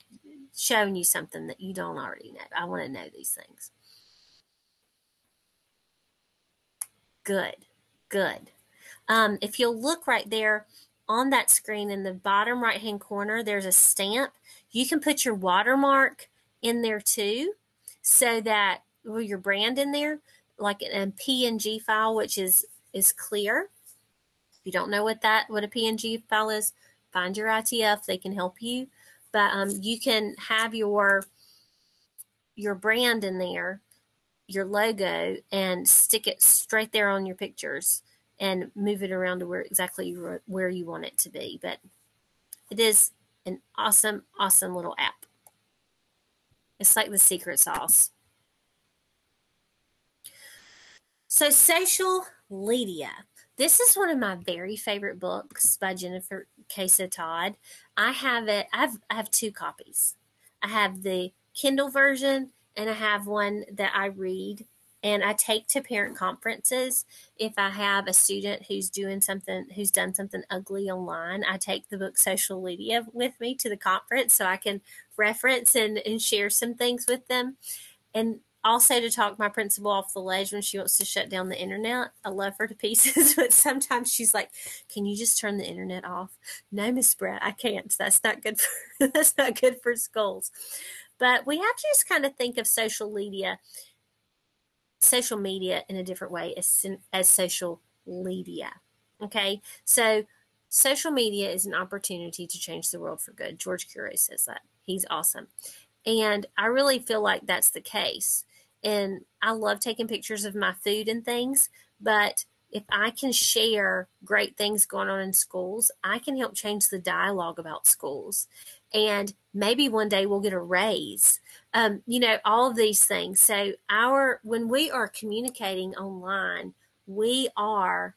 showing you something that you don't already know. I want to know these things. Good, good. Um, if you'll look right there on that screen in the bottom right hand corner, there's a stamp. You can put your watermark in there too so that well, your brand in there, like a PNG file, which is is clear. If you don't know what that what a PNG file is, find your ITF. They can help you, but um, you can have your your brand in there, your logo, and stick it straight there on your pictures and move it around to where exactly where you want it to be. But it is an awesome, awesome little app. It's like the secret sauce. So, Social LEADia. This is one of my very favorite books by Jennifer Casa Todd. I have it, I've, I have two copies. I have the Kindle version and I have one that I read and I take to parent conferences. If I have a student who's doing something, who's done something ugly online, I take the book Social LEADia with me to the conference so I can reference and, and share some things with them. And also to talk my principal off the ledge when she wants to shut down the internet. I love her to pieces, but sometimes she's like, "Can you just turn the internet off?" No, Miss Brett, I can't. That's not good for that's not good for schools. But we have to just kind of think of social media social media in a different way as, as social media. Okay, so social media is an opportunity to change the world for good. George Couros says that. He's awesome. And I really feel like that's the case. And I love taking pictures of my food and things, but if I can share great things going on in schools, I can help change the dialogue about schools. And maybe one day we'll get a raise um, you know, all of these things. So our when we are communicating online, we are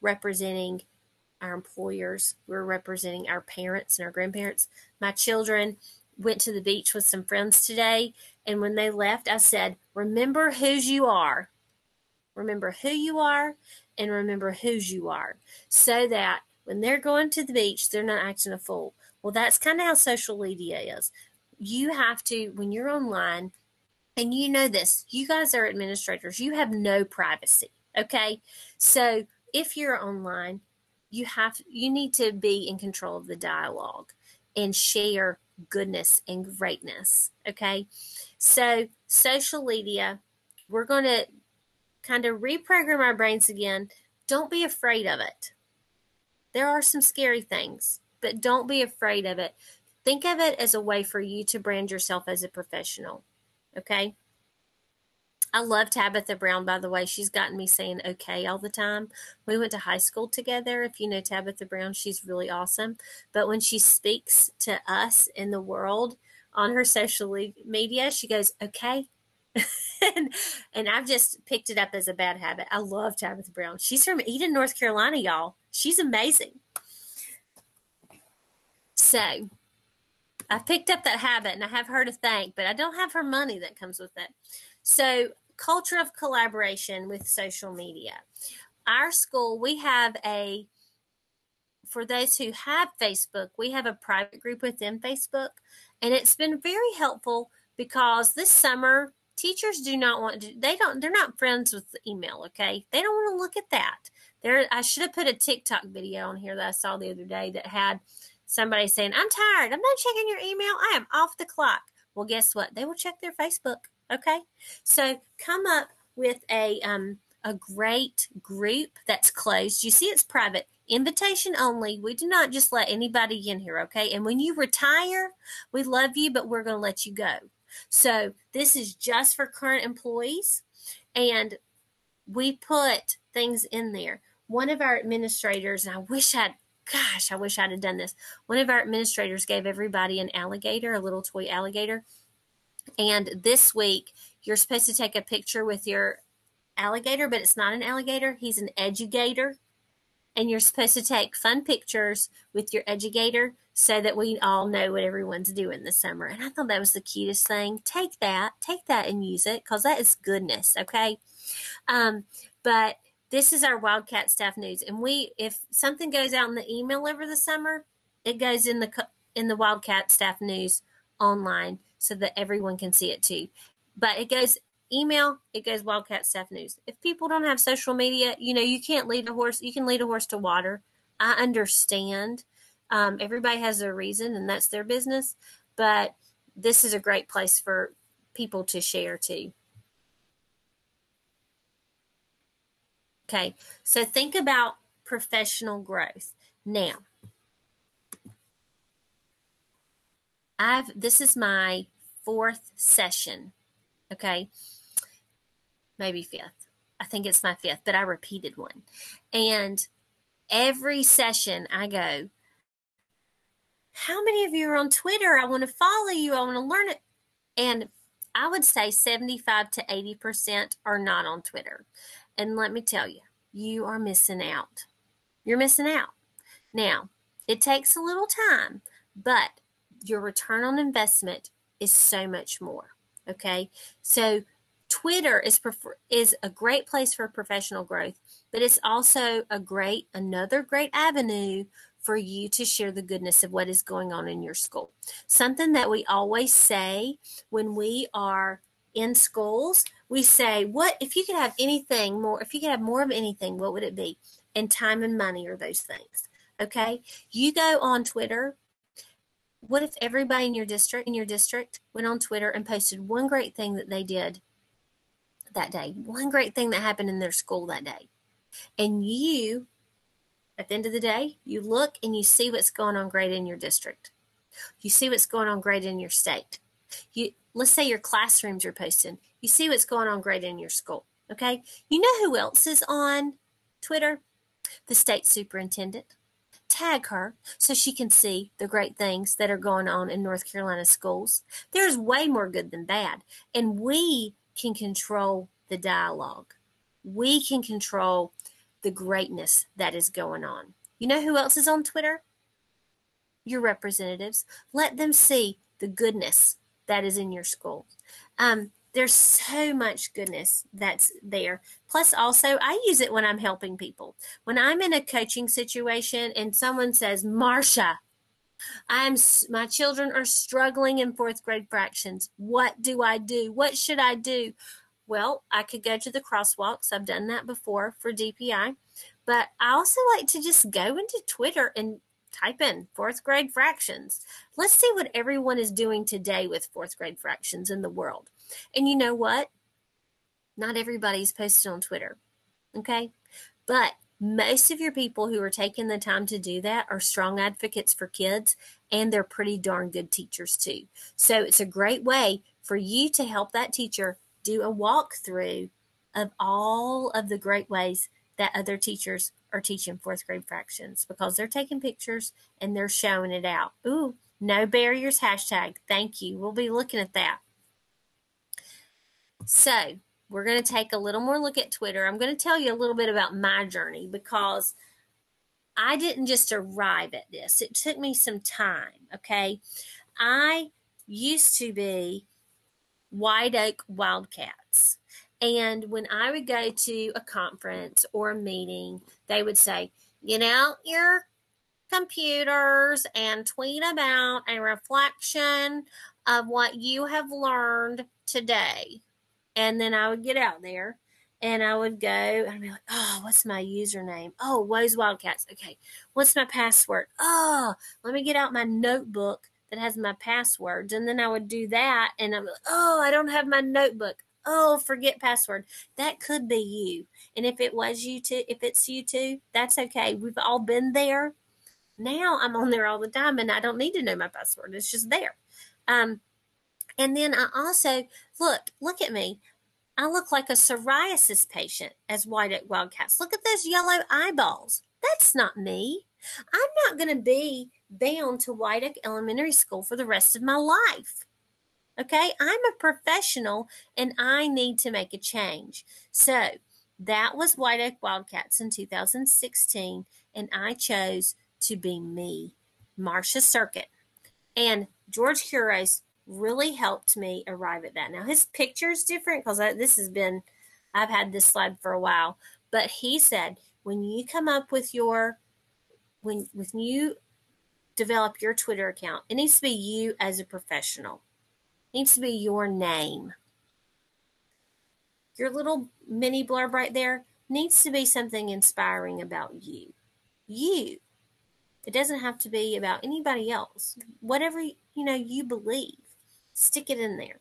representing our employers. We're representing our parents and our grandparents. My children went to the beach with some friends today, and when they left, I said, "Remember whose you are. Remember who you are, and remember whose you are, so that." When they're going to the beach, they're not acting a fool. Well, that's kind of how social media is you have to, when you're online, and you know this, you guys are administrators, you have no privacy. Okay. So if you're online, you have you need to be in control of the dialogue and share goodness and greatness. Okay. So social media, we're going to kind of reprogram our brains again. Don't be afraid of it. There are some scary things, but don't be afraid of it. Think of it as a way for you to brand yourself as a professional. Okay. I love Tabitha Brown, by the way. She's gotten me saying okay all the time. We went to high school together. If you know Tabitha Brown, she's really awesome. But when she speaks to us in the world on her social media, she goes, okay. and, and I've just picked it up as a bad habit. I love Tabitha Brown. She's from Eden, North Carolina, y'all. She's amazing. So, I picked up that habit and I have her to thank, but I don't have her money that comes with it. So, culture of collaboration with social media. Our school, we have a for those who have Facebook, we have a private group within Facebook, and it's been very helpful because this summer teachers do not want to they don't they're not friends with email, okay? They don't want to look at that. There I should have put a TikTok video on here that I saw the other day that had somebody saying, I'm tired. I'm not checking your email. I am off the clock. Well, guess what? They will check their Facebook. Okay. So come up with a, um, a great group that's closed. You see, it's private, invitation only. We do not just let anybody in here. Okay. And when you retire, we love you, but we're going to let you go. So this is just for current employees. And we put things in there. One of our administrators, and I wish I'd gosh, I wish I'd have done this. One of our administrators gave everybody an alligator, a little toy alligator. And this week, you're supposed to take a picture with your alligator, but it's not an alligator. He's an educator. and you're supposed to take fun pictures with your educator so that we all know what everyone's doing this summer. And I thought that was the cutest thing. Take that, take that and use it because that is goodness, okay? Um, but this is our Wildcat staff news, and we if something goes out in the email over the summer, it goes in the in the Wildcat staff news online so that everyone can see it too. But it goes email, it goes Wildcat Staff News. If people don't have social media, you know, you can't lead a horse, you can lead a horse to water. I understand. Um, everybody has their reason and that's their business, but this is a great place for people to share too. Okay, so think about professional growth. Now, I've this is my fourth session. Okay. Maybe fifth. I think it's my fifth, but I repeated one. And every session I go, How many of you are on Twitter? I want to follow you. I want to learn it. And I would say 75 to 80% are not on Twitter. And let me tell you, you are missing out. You're missing out. Now, it takes a little time, but your return on investment is so much more. Okay. So Twitter is is a great place for professional growth, but it's also a great another great avenue for you to share the goodness of what is going on in your school. Something that we always say when we are in schools, we say, what if you could have anything more, if you could have more of anything, what would it be? And time and money are those things. Okay. You go on Twitter what if everybody in your district in your district went on Twitter and posted one great thing that they did that day, one great thing that happened in their school that day, and you, at the end of the day, you look and you see what's going on great in your district. You see what's going on great in your state. You let's say your classrooms are posting. You see what's going on great in your school. Okay, you know who else is on Twitter? The state superintendent tag her so she can see the great things that are going on in North Carolina schools. There's way more good than bad. And we can control the dialogue. We can control the greatness that is going on. You know who else is on Twitter? Your representatives. Let them see the goodness that is in your school. Um, there's so much goodness that's there. Plus, also, I use it when I'm helping people. When I'm in a coaching situation and someone says, Marsha, I'm my children are struggling in fourth grade fractions. What do I do? What should I do? Well, I could go to the crosswalks. I've done that before for DPI, but I also like to just go into Twitter and type in fourth grade fractions. Let's see what everyone is doing today with fourth grade fractions in the world. And you know what? Not everybody's posted on Twitter. Okay. But most of your people who are taking the time to do that are strong advocates for kids and they're pretty darn good teachers too. So it's a great way for you to help that teacher do a walkthrough of all of the great ways that other teachers are teaching fourth grade fractions because they're taking pictures and they're showing it out. Ooh, no barriers hashtag. Thank you. We'll be looking at that. So we're going to take a little more look at Twitter. I'm going to tell you a little bit about my journey because I didn't just arrive at this. It took me some time. Okay. I used to be White Oak Wildcats. And when I would go to a conference or a meeting, they would say, you know, your computers and tweet about a reflection of what you have learned today. And then I would get out there and I would go and I'd be like, oh, what's my username? Oh, Woes Wildcats. Okay. What's my password? Oh, let me get out my notebook that has my passwords. And then I would do that and I'm like, oh, I don't have my notebook. Oh, forget password. That could be you. And if it was you too, if it's you too, that's okay. We've all been there. Now I'm on there all the time and I don't need to know my password. It's just there. Um, and then I also look, look at me. I look like a psoriasis patient as White Wildcats. Look at those yellow eyeballs. That's not me. I'm not going to be bound to White Oak Elementary School for the rest of my life. Okay, I'm a professional and I need to make a change. So That was White Oak Wildcats in 2016, and I chose to be me, Marsha Sirkin. And George Couros really helped me arrive at that. Now, his picture is different because this has been, I've had this slide for a while, but he said, when you come up with your, when, when you develop your Twitter account, it needs to be you as a professional. It needs to be your name. Your little mini blurb right there needs to be something inspiring about you. You. It doesn't have to be about anybody else. Whatever you know you believe, stick it in there.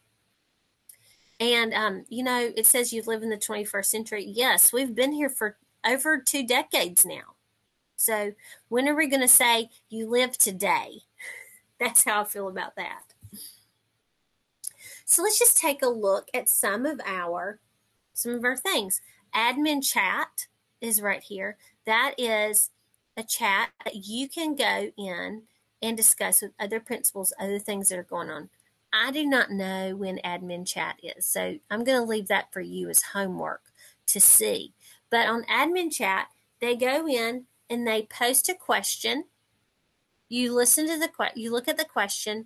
And um, you know, it says you live in the 21st century. Yes, we've been here for over two decades now. So when are we going to say you live today? That's how I feel about that. So let's just take a look at some of our some of our things. Admin chat is right here. That is a chat that you can go in and discuss with other principals, other things that are going on. I do not know when admin chat is, so I'm going to leave that for you as homework to see. But on admin chat, they go in and they post a question. You listen to the question, you look at the question,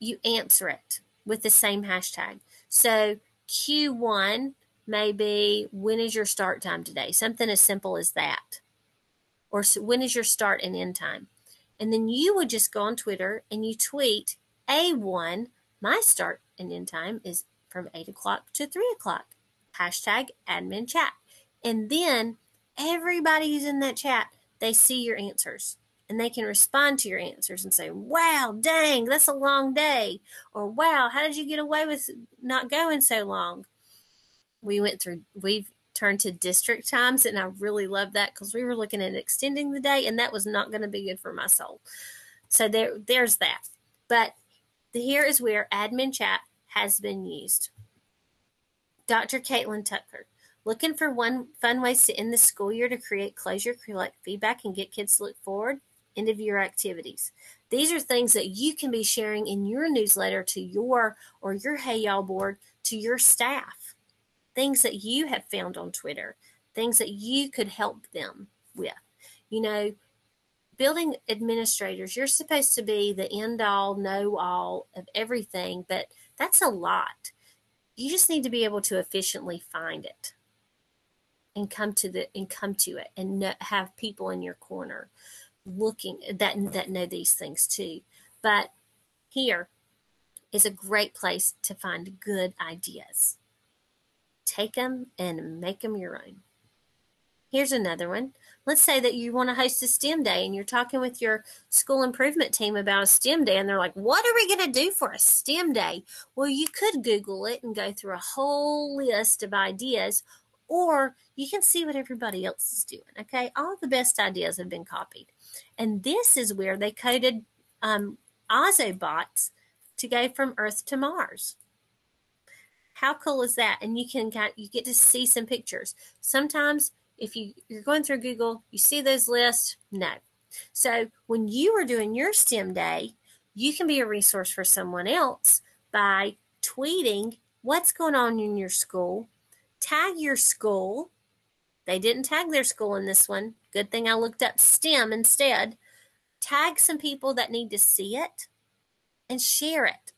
you answer it with the same hashtag. So Q1 may be when is your start time today? Something as simple as that. Or when is your start and end time? And then you would just go on Twitter and you tweet A1, my start and end time is from 8 o'clock to 3 o'clock. Hashtag admin chat. And then everybody who's in that chat, they see your answers and they can respond to your answers and say, wow, dang, that's a long day. Or wow, how did you get away with not going so long? We went through, we've turned to district times, and I really love that because we were looking at extending the day, and that was not going to be good for my soul. So there, there's that. But here is where admin chat has been used. Dr. Catlin Tucker. Looking for one fun ways to end the school year to create closure, collect feedback, and get kids to look forward? End of year activities. These are things that you can be sharing in your newsletter to your or your Hey Y'all board to your staff. Things that you have found on Twitter, things that you could help them with. You know, building administrators, you're supposed to be the end all, know all of everything, but that's a lot. You just need to be able to efficiently find it and come to the and come to it and have people in your corner looking that that know these things too. But here is a great place to find good ideas. Take them and make them your own. Here's another one let's say that you want to host a STEM day and you're talking with your school improvement team about a STEM day and they're like, what are we going to do for a STEM day? Well, you could Google it and go through a whole list of ideas or you can see what everybody else is doing. Okay, all the best ideas have been copied, and this is where they coded um, Ozobots to go from Earth to Mars. How cool is that? And you can you get to see some pictures. Sometimes if you, you're going through Google, you see those lists. No. So when you are doing your STEM day, you can be a resource for someone else by tweeting what's going on in your school tag your school. They didn't tag their school in this one. Good thing I looked up STEM instead. Tag some people that need to see it and share it.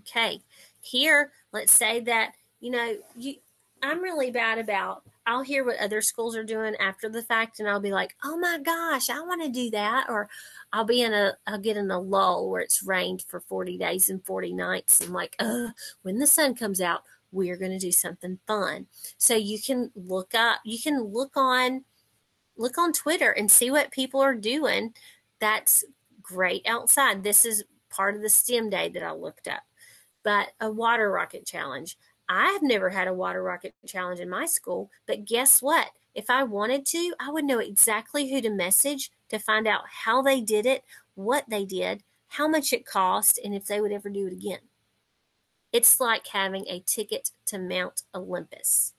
Okay, here, let's say that, you know, you I'm really bad about I'll hear what other schools are doing after the fact and I'll be like, "Oh my gosh, I want to do that." Or I'll be in a I'll get in a lull where it's rained for 40 days and 40 nights and like, "Uh, when the sun comes out, we're going to do something fun." So you can look up, you can look on look on Twitter and see what people are doing. That's great outside. This is part of the STEM day that I looked up. But a water rocket challenge I have never had a water rocket challenge in my school, but guess what? If I wanted to, I would know exactly who to message to find out how they did it, what they did, how much it cost, and if they would ever do it again. It's like having a ticket to Mount Olympus.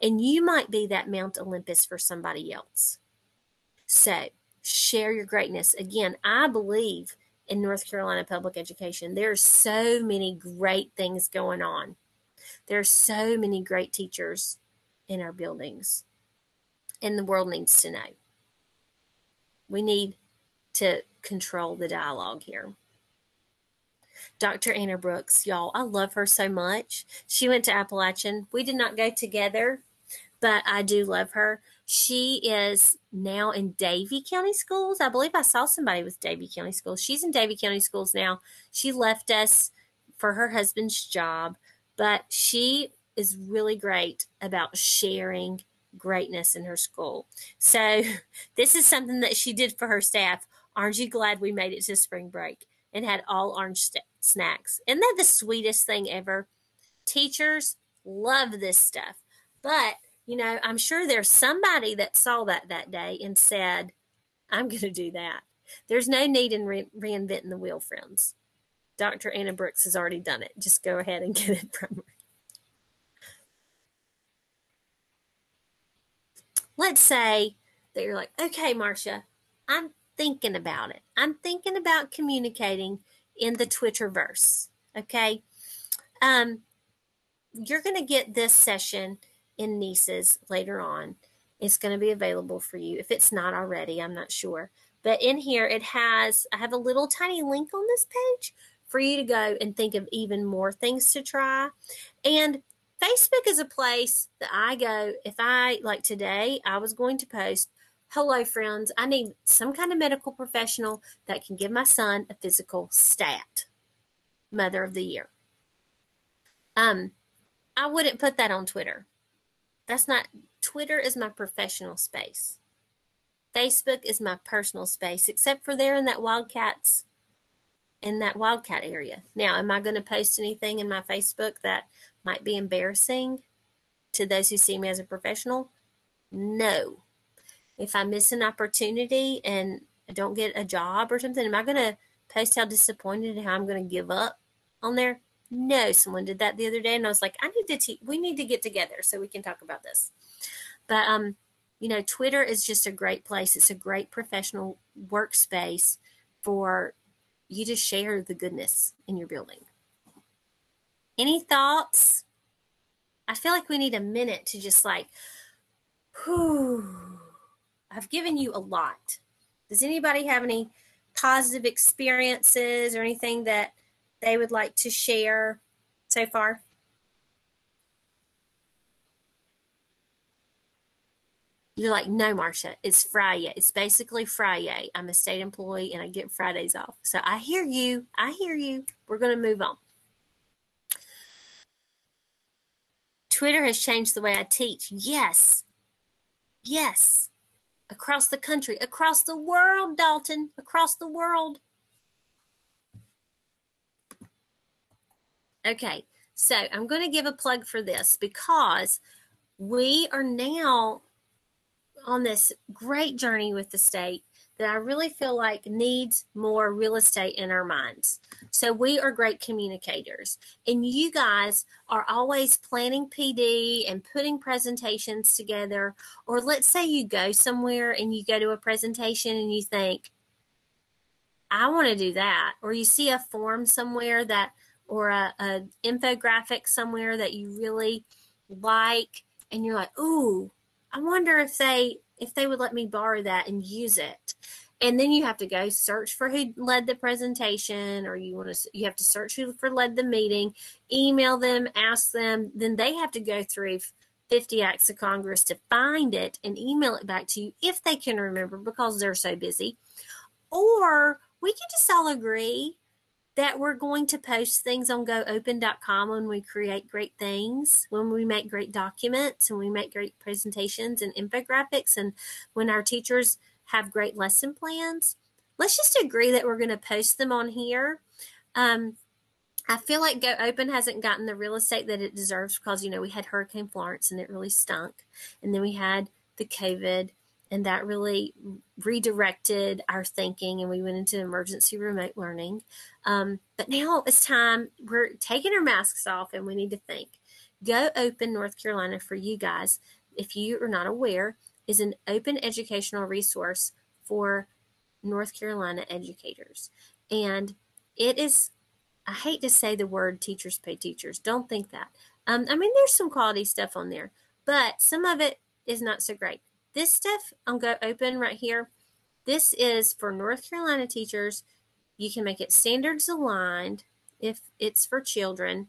And you might be that Mount Olympus for somebody else. So, share your greatness. Again, I believe in North Carolina public education. There are so many great things going on. There are so many great teachers in our buildings, and the world needs to know. We need to control the dialogue here. Dr. Anna Brooks, y'all, I love her so much. She went to Appalachian. We did not go together, but I do love her. She is now in Davie County Schools. I believe I saw somebody with Davie County Schools. She's in Davie County Schools now. She left us for her husband's job, but she is really great about sharing greatness in her school. So, this is something that she did for her staff. Aren't you glad we made it to spring break and had all orange st- snacks? Isn't that the sweetest thing ever? Teachers love this stuff. But, you know, I'm sure there's somebody that saw that that day and said, I'm going to do that. There's no need in re- reinventing the wheel, friends. Dr. Anna Brooks has already done it. Just go ahead and get it from her. let's say that you're like, okay, Marsha, I'm thinking about it. I'm thinking about communicating in the Twitterverse. Okay. Um, you're going to get this session in Nieces later on. It's going to be available for you. If it's not already, I'm not sure. But in here, it has, I have a little tiny link on this page for you to go and think of even more things to try. And Facebook is a place that I go if I like today, I was going to post, "Hello friends, I need some kind of medical professional that can give my son a physical stat." Mother of the year. Um I wouldn't put that on Twitter. That's not Twitter is my professional space. Facebook is my personal space except for there in that Wildcats in that Wildcat area. Now, am I going to post anything in my Facebook that might be embarrassing to those who see me as a professional? No. If I miss an opportunity and I don't get a job or something, am I going to post how disappointed and how I'm going to give up on there? No, someone did that the other day, and I was like, I need to. Te- we need to get together so we can talk about this. But um, you know, Twitter is just a great place. It's a great professional workspace for you to share the goodness in your building. Any thoughts? I feel like we need a minute to just like, whew. I've given you a lot. Does anybody have any positive experiences or anything that they would like to share so far? You're like, no, Marsha, it's Friday. It's basically Friday. I'm a state employee and I get Fridays off. So I hear you. I hear you. We're going to move on. Twitter has changed the way I teach. Yes. Yes. Across the country, across the world, Dalton, across the world. Okay, so I'm going to give a plug for this because we are now on this great journey with the state that I really feel like needs more real estate in our minds. So we are great communicators, and you guys are always planning PD and putting presentations together. Or let's say you go somewhere and you go to a presentation and you think, I want to do that. Or you see a form somewhere that, or a, a infographic somewhere that you really like, and you're like, ooh, I wonder if they if they would let me borrow that and use it. And then you have to go search for who led the presentation, or you want to you have to search who for led the meeting, email them, ask them. Then they have to go through 50 acts of Congress to find it and email it back to you if they can remember because they're so busy. Or we can just all agree that we're going to post things on goopen.com when we create great things, when we make great documents and we make great presentations and infographics, and when our teachers have great lesson plans. Let's just agree that we're going to post them on here. Um, I feel like Go Open hasn't gotten the real estate that it deserves because, you know, we had Hurricane Florence and it really stunk. And then we had the COVID and that really redirected our thinking and we went into emergency remote learning um, but now it's time we're taking our masks off and we need to think go open north carolina for you guys if you are not aware is an open educational resource for North Carolina educators. And it is, I hate to say the word teachers pay teachers. Don't think that. Um, I mean, there's some quality stuff on there, but some of it is not so great. This stuff I'm going to open right here. This is for North Carolina teachers. You can make it standards aligned if it's for children.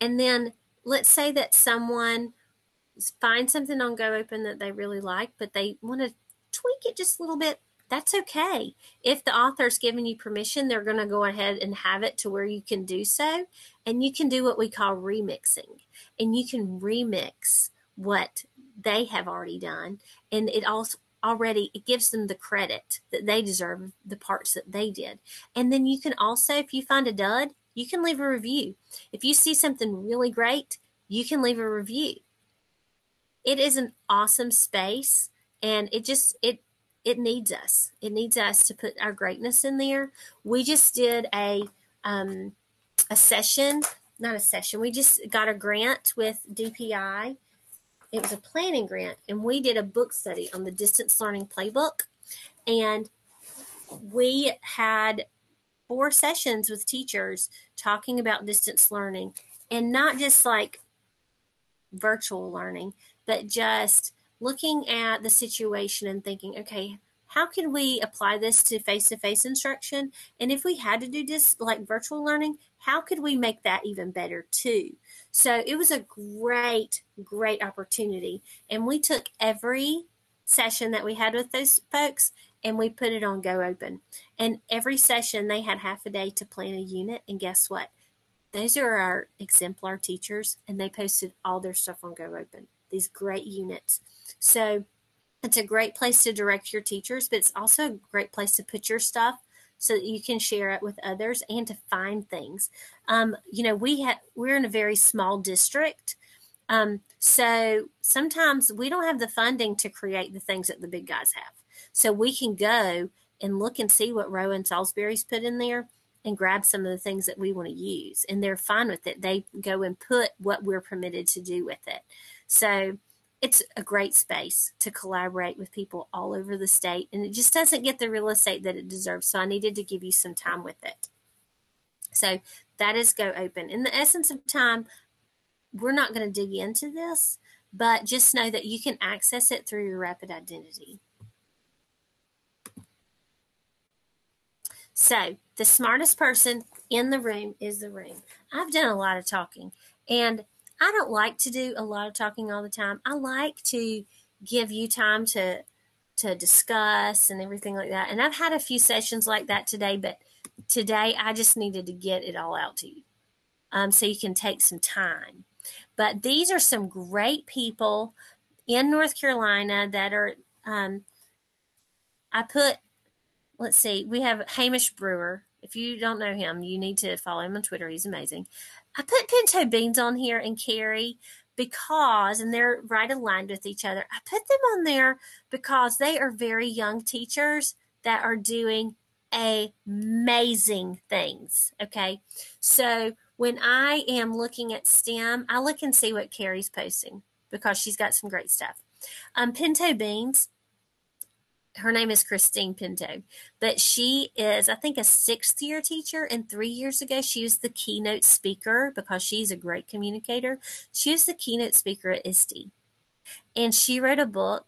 And then let's say that someone finds something on Go Open that they really like, but they want to tweak it just a little bit. That's okay. If the author's giving you permission, they're going to go ahead and have it to where you can do so. And you can do what we call remixing. And you can remix what they have already done. And it also already it gives them the credit that they deserve the parts that they did. And then you can also, if you find a dud, you can leave a review. If you see something really great, you can leave a review. It is an awesome space and it just it it needs us. It needs us to put our greatness in there. We just did a um a session, not a session. We just got a grant with DPI. It was a planning grant and we did a book study on the distance learning playbook and we had four sessions with teachers talking about distance learning and not just like virtual learning, but just looking at the situation and thinking, okay, how can we apply this to face to face instruction? And if we had to do this like virtual learning, how could we make that even better too? So it was a great, great opportunity. And we took every session that we had with those folks and we put it on Go Open. And every session they had half a day to plan a unit. And guess what? Those are our exemplar teachers, and they posted all their stuff on Go Open. These great units. So it's a great place to direct your teachers, but it's also a great place to put your stuff so that you can share it with others and to find things. Um, you know, we have we're in a very small district. Um, so sometimes we don't have the funding to create the things that the big guys have. So we can go and look and see what Rowan Salisbury's put in there and grab some of the things that we want to use. And they're fine with it. They go and put what we're permitted to do with it. So it's a great space to collaborate with people all over the state. And it just doesn't get the real estate that it deserves. So I needed to give you some time with it. So that is Go Open. In the essence of time, we're not going to dig into this, but just know that you can access it through your rapid identity. So, the smartest person in the room is the room. I've done a lot of talking, and I don't like to do a lot of talking all the time. I like to give you time to to discuss and everything like that. And I've had a few sessions like that today, but today I just needed to get it all out to you, um, so you can take some time. But these are some great people in North Carolina that are. Um, I put let's see, we have Hamish Brewer. If you don't know him, you need to follow him on Twitter. He's amazing. I put Pinto Beans on here and Carrie because, and they're right aligned with each other. I put them on there because they are very young teachers that are doing amazing things. Okay. So when I am looking at STEM, I look and see what Carrie's posting because she's got some great stuff. Um, Pinto Beans her name is Christine Pinto, but she is, I think, a sixth year teacher. And three years ago, she was the keynote speaker because she's a great communicator. She was the keynote speaker at ISTE. And she wrote a book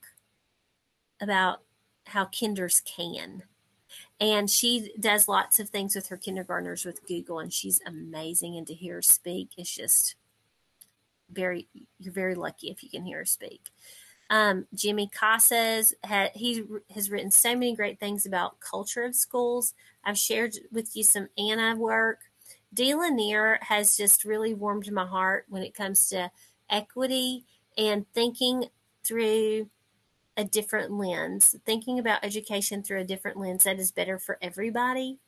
about how kinders can. And she does lots of things with her kindergartners with Google, and she's amazing. And to hear her speak, it's just very, you're very lucky if you can hear her speak. Um, Jimmy Casas, ha, he has written so many great things about culture of schools. I've shared with you some Anna work. Dee Lanier has just really warmed my heart when it comes to equity and thinking through a different lens, thinking about education through a different lens that is better for everybody.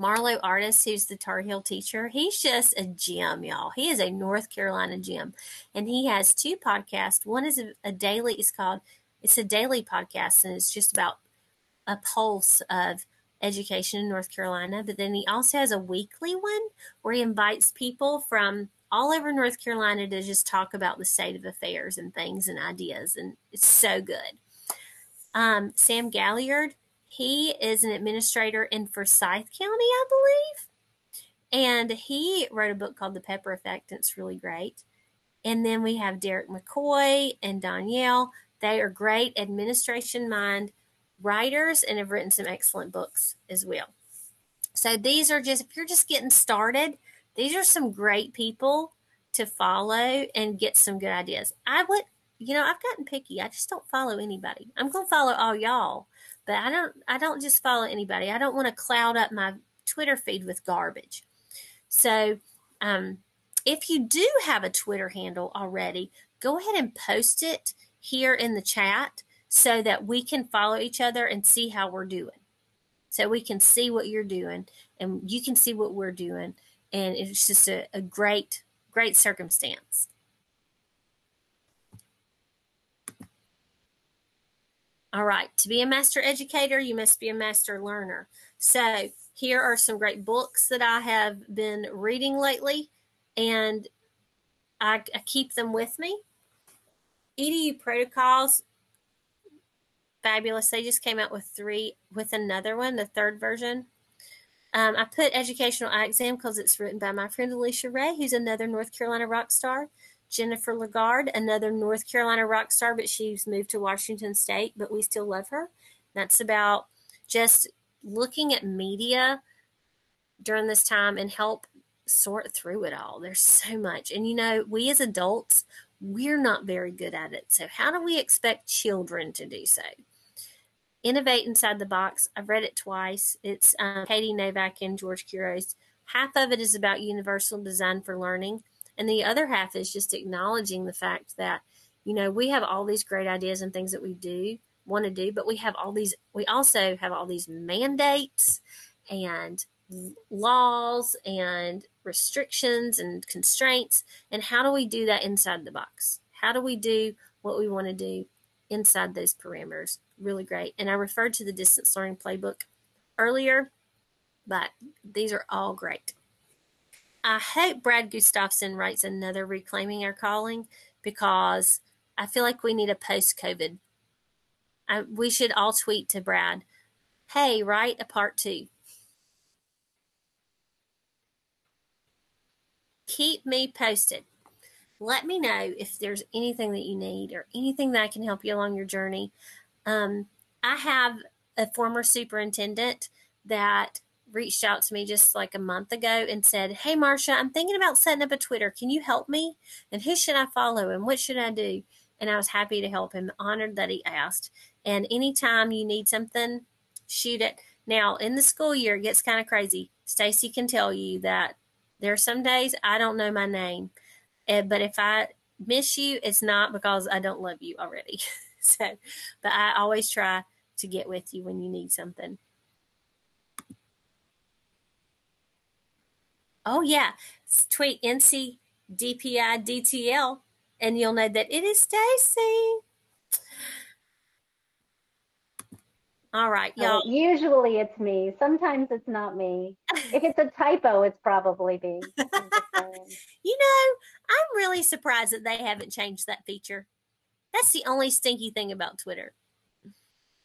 Marlo Artis, who's the Tar Heel teacher, he's just a gem, y'all. He is a North Carolina gem. And he has two podcasts. One is a, a daily, it's called, it's a daily podcast, and it's just about a pulse of education in North Carolina. But then he also has a weekly one where he invites people from all over North Carolina to just talk about the state of affairs and things and ideas. And it's so good. Um, Sean Gaillard, He is an administrator in Forsyth County, I believe. And he wrote a book called The Pepper Effect, it's really great. And then we have Derek McCoy and Danielle. They are great administration mind writers and have written some excellent books as well. So these are just, if you're just getting started, these are some great people to follow and get some good ideas. I would, you know, I've gotten picky. I just don't follow anybody. I'm going to follow all y'all, but I don't, I don't just follow anybody. I don't want to cloud up my Twitter feed with garbage. So, um, if you do have a Twitter handle already, go ahead and post it here in the chat so that we can follow each other and see how we're doing. So we can see what you're doing and you can see what we're doing. And it's just a, a great, great circumstance. All right, to be a master educator, you must be a master learner. So, here are some great books that I have been reading lately, and I, I keep them with me. EDU protocols fabulous. They just came out with three, with another one, the third version. Um, I put educational eye exam because it's written by my friend Alicia Ray, who's another North Carolina rock star. Jennifer LaGarde, another North Carolina rock star, but she's moved to Washington State, but we still love her. That's about just looking at media during this time and help sort through it all. There's so much. And you know, we as adults, we're not very good at it. So, how do we expect children to do so? Innovate Inside the Box. I've read it twice. It's um, Katie Novak and George Couros. Half of it is about universal design for learning, and the other half is just acknowledging the fact that, you know, we have all these great ideas and things that we do want to do, but we have all these, we also have all these mandates and laws and restrictions and constraints. And how do we do that inside the box? How do we do what we want to do inside those parameters? really great. And I referred to the distance learning playbook earlier, but these are all great. I hope Brad Gustafson writes another Reclaiming Our Calling because I feel like we need a post COVID. We should all tweet to Brad, hey, write a part two. Keep me posted. Let me know if there's anything that you need or anything that I can help you along your journey. Um, I have a former superintendent that reached out to me just like a month ago and said, Hey, Marsha, I'm thinking about setting up a Twitter. Can you help me? And who should I follow and what should I do? And I was happy to help him, honored that he asked. And anytime you need something, shoot it. Now, in the school year, it gets kind of crazy. Stacy can tell you that there are some days I don't know my name. Eh, but if I miss you, it's not because I don't love you already. so, but I always try to get with you when you need something. Oh yeah, tweet NC DPI DTL, and you'll know that it is Stacy. All right, y'all. Uh, usually it's me. Sometimes it's not me. if it's a typo, it's probably me. you know, I'm really surprised that they haven't changed that feature. That's the only stinky thing about Twitter.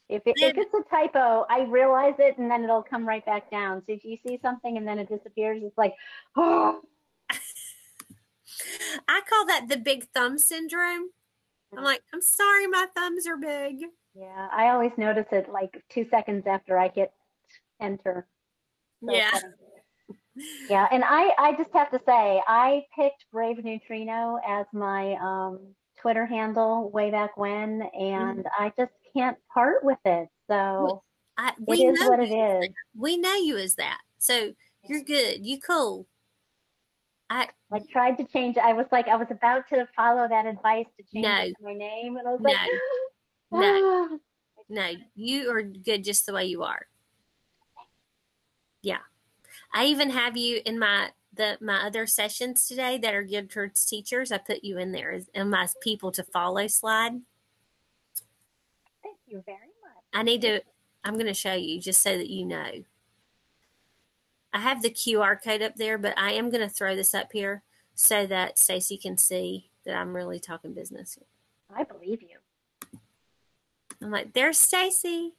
If, it, if it's a typo, I realize it and then it'll come right back down. So if you see something and then it disappears, it's like, oh. I call that the big thumb syndrome. I'm like, I'm sorry, my thumbs are big. Yeah, I always notice it like two seconds after I hit enter. So yeah. Yeah, and I, I just have to say, I picked Brave Neutrino as my um, Twitter handle way back when, and mm-hmm. I just can't part with it. So I, it is what it is. We know you as that, so you're good. You cool. I I tried to change. I was like, I was about to follow that advice to change no, my name, and I was no, like, no, ah. no, you are good just the way you are. Yeah, I even have you in my the my other sessions today that are geared towards teachers. I put you in there as in my people to follow slide. You very much. I need to. I'm going to show you just so that you know. I have the QR code up there, but I am going to throw this up here so that Stacy can see that I'm really talking business. I believe you. I'm like, there's Stacy.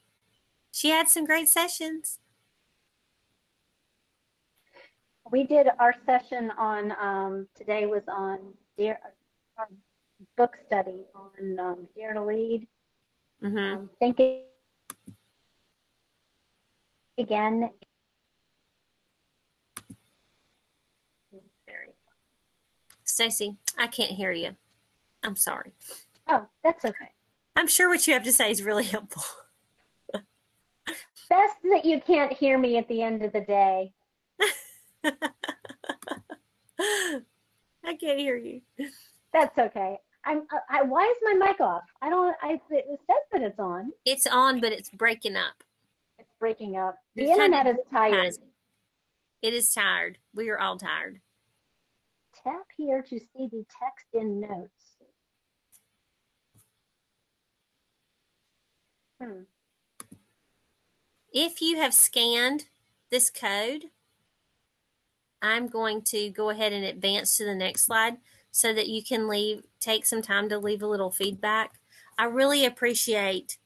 She had some great sessions. We did our session on um, today was on dear our book study on um, Dare to Lead. Mm-hmm. Um, thinking again. Very. Stacy, I can't hear you. I'm sorry. Oh, that's okay. I'm sure what you have to say is really helpful. Best that you can't hear me at the end of the day. I can't hear you. That's okay. I'm. I, why is my mic off? I don't. I. It says that it's on. It's on, but it's breaking up. It's breaking up. The It's internet is tired. It is tired. We are all tired. Tap here to see the text in notes. Hmm. If you have scanned this code, I'm going to go ahead and advance to the next slide so that you can leave, take some time to leave a little feedback. I really appreciate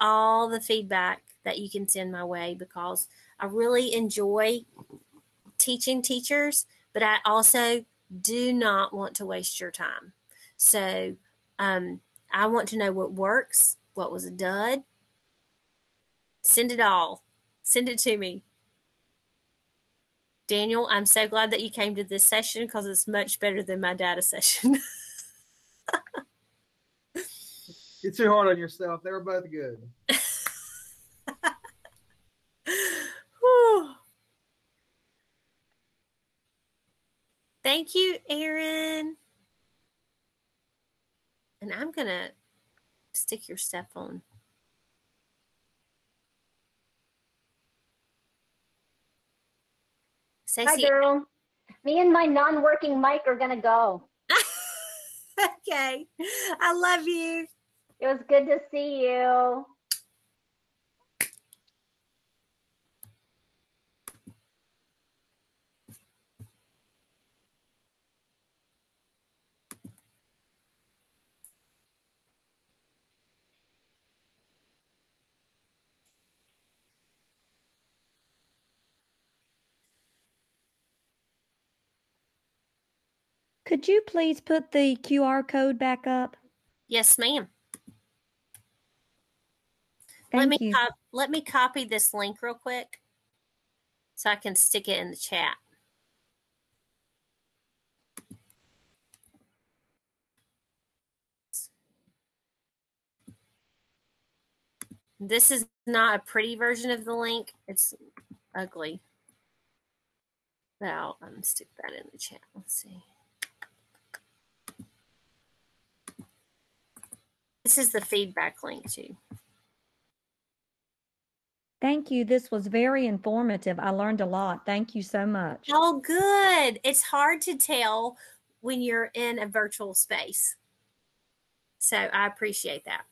all the feedback that you can send my way because I really enjoy teaching teachers, but I also do not want to waste your time. So um, I want to know what works, what was a dud. Send it all. Send it to me. Daniel, I'm so glad that you came to this session because it's much better than my data session. You're too hard on yourself. They were both good. Thank you, Aaron. And I'm going to stick your stuff on. Hi, girl. Me and my non-working mic are gonna go. okay. I love you. It was good to see you. Could you please put the QR code back up? Yes, ma'am. Thank let me you. cop- let me copy this link real quick so I can stick it in the chat. This is not a pretty version of the link. It's ugly. But I'll um, stick that in the chat. Let's see. This is the feedback link too. Thank you. This was very informative. I learned a lot. Thank you so much. Oh, good. It's hard to tell when you're in a virtual space. So I appreciate that.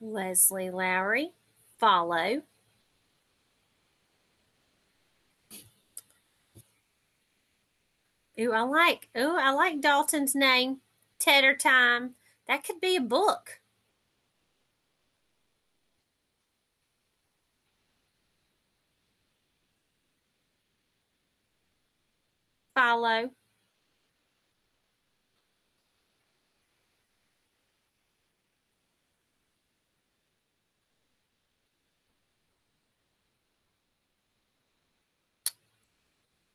Leslie Lowry, follow. Ooh, I like. Ooh, I like Dalton's name. Tedder Time. That could be a book. Follow.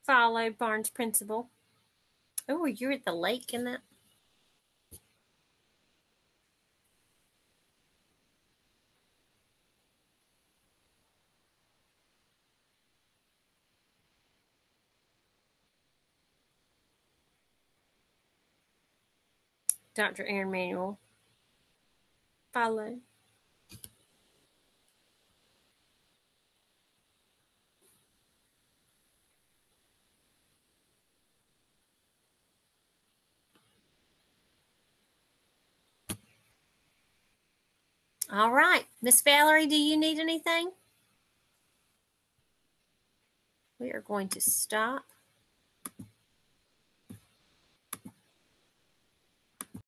Follow Barnes principle. Oh, you're at the lake in that. Dr. Aaron Manuel. Follow. All right. Miss Valerie, do you need anything? We are going to stop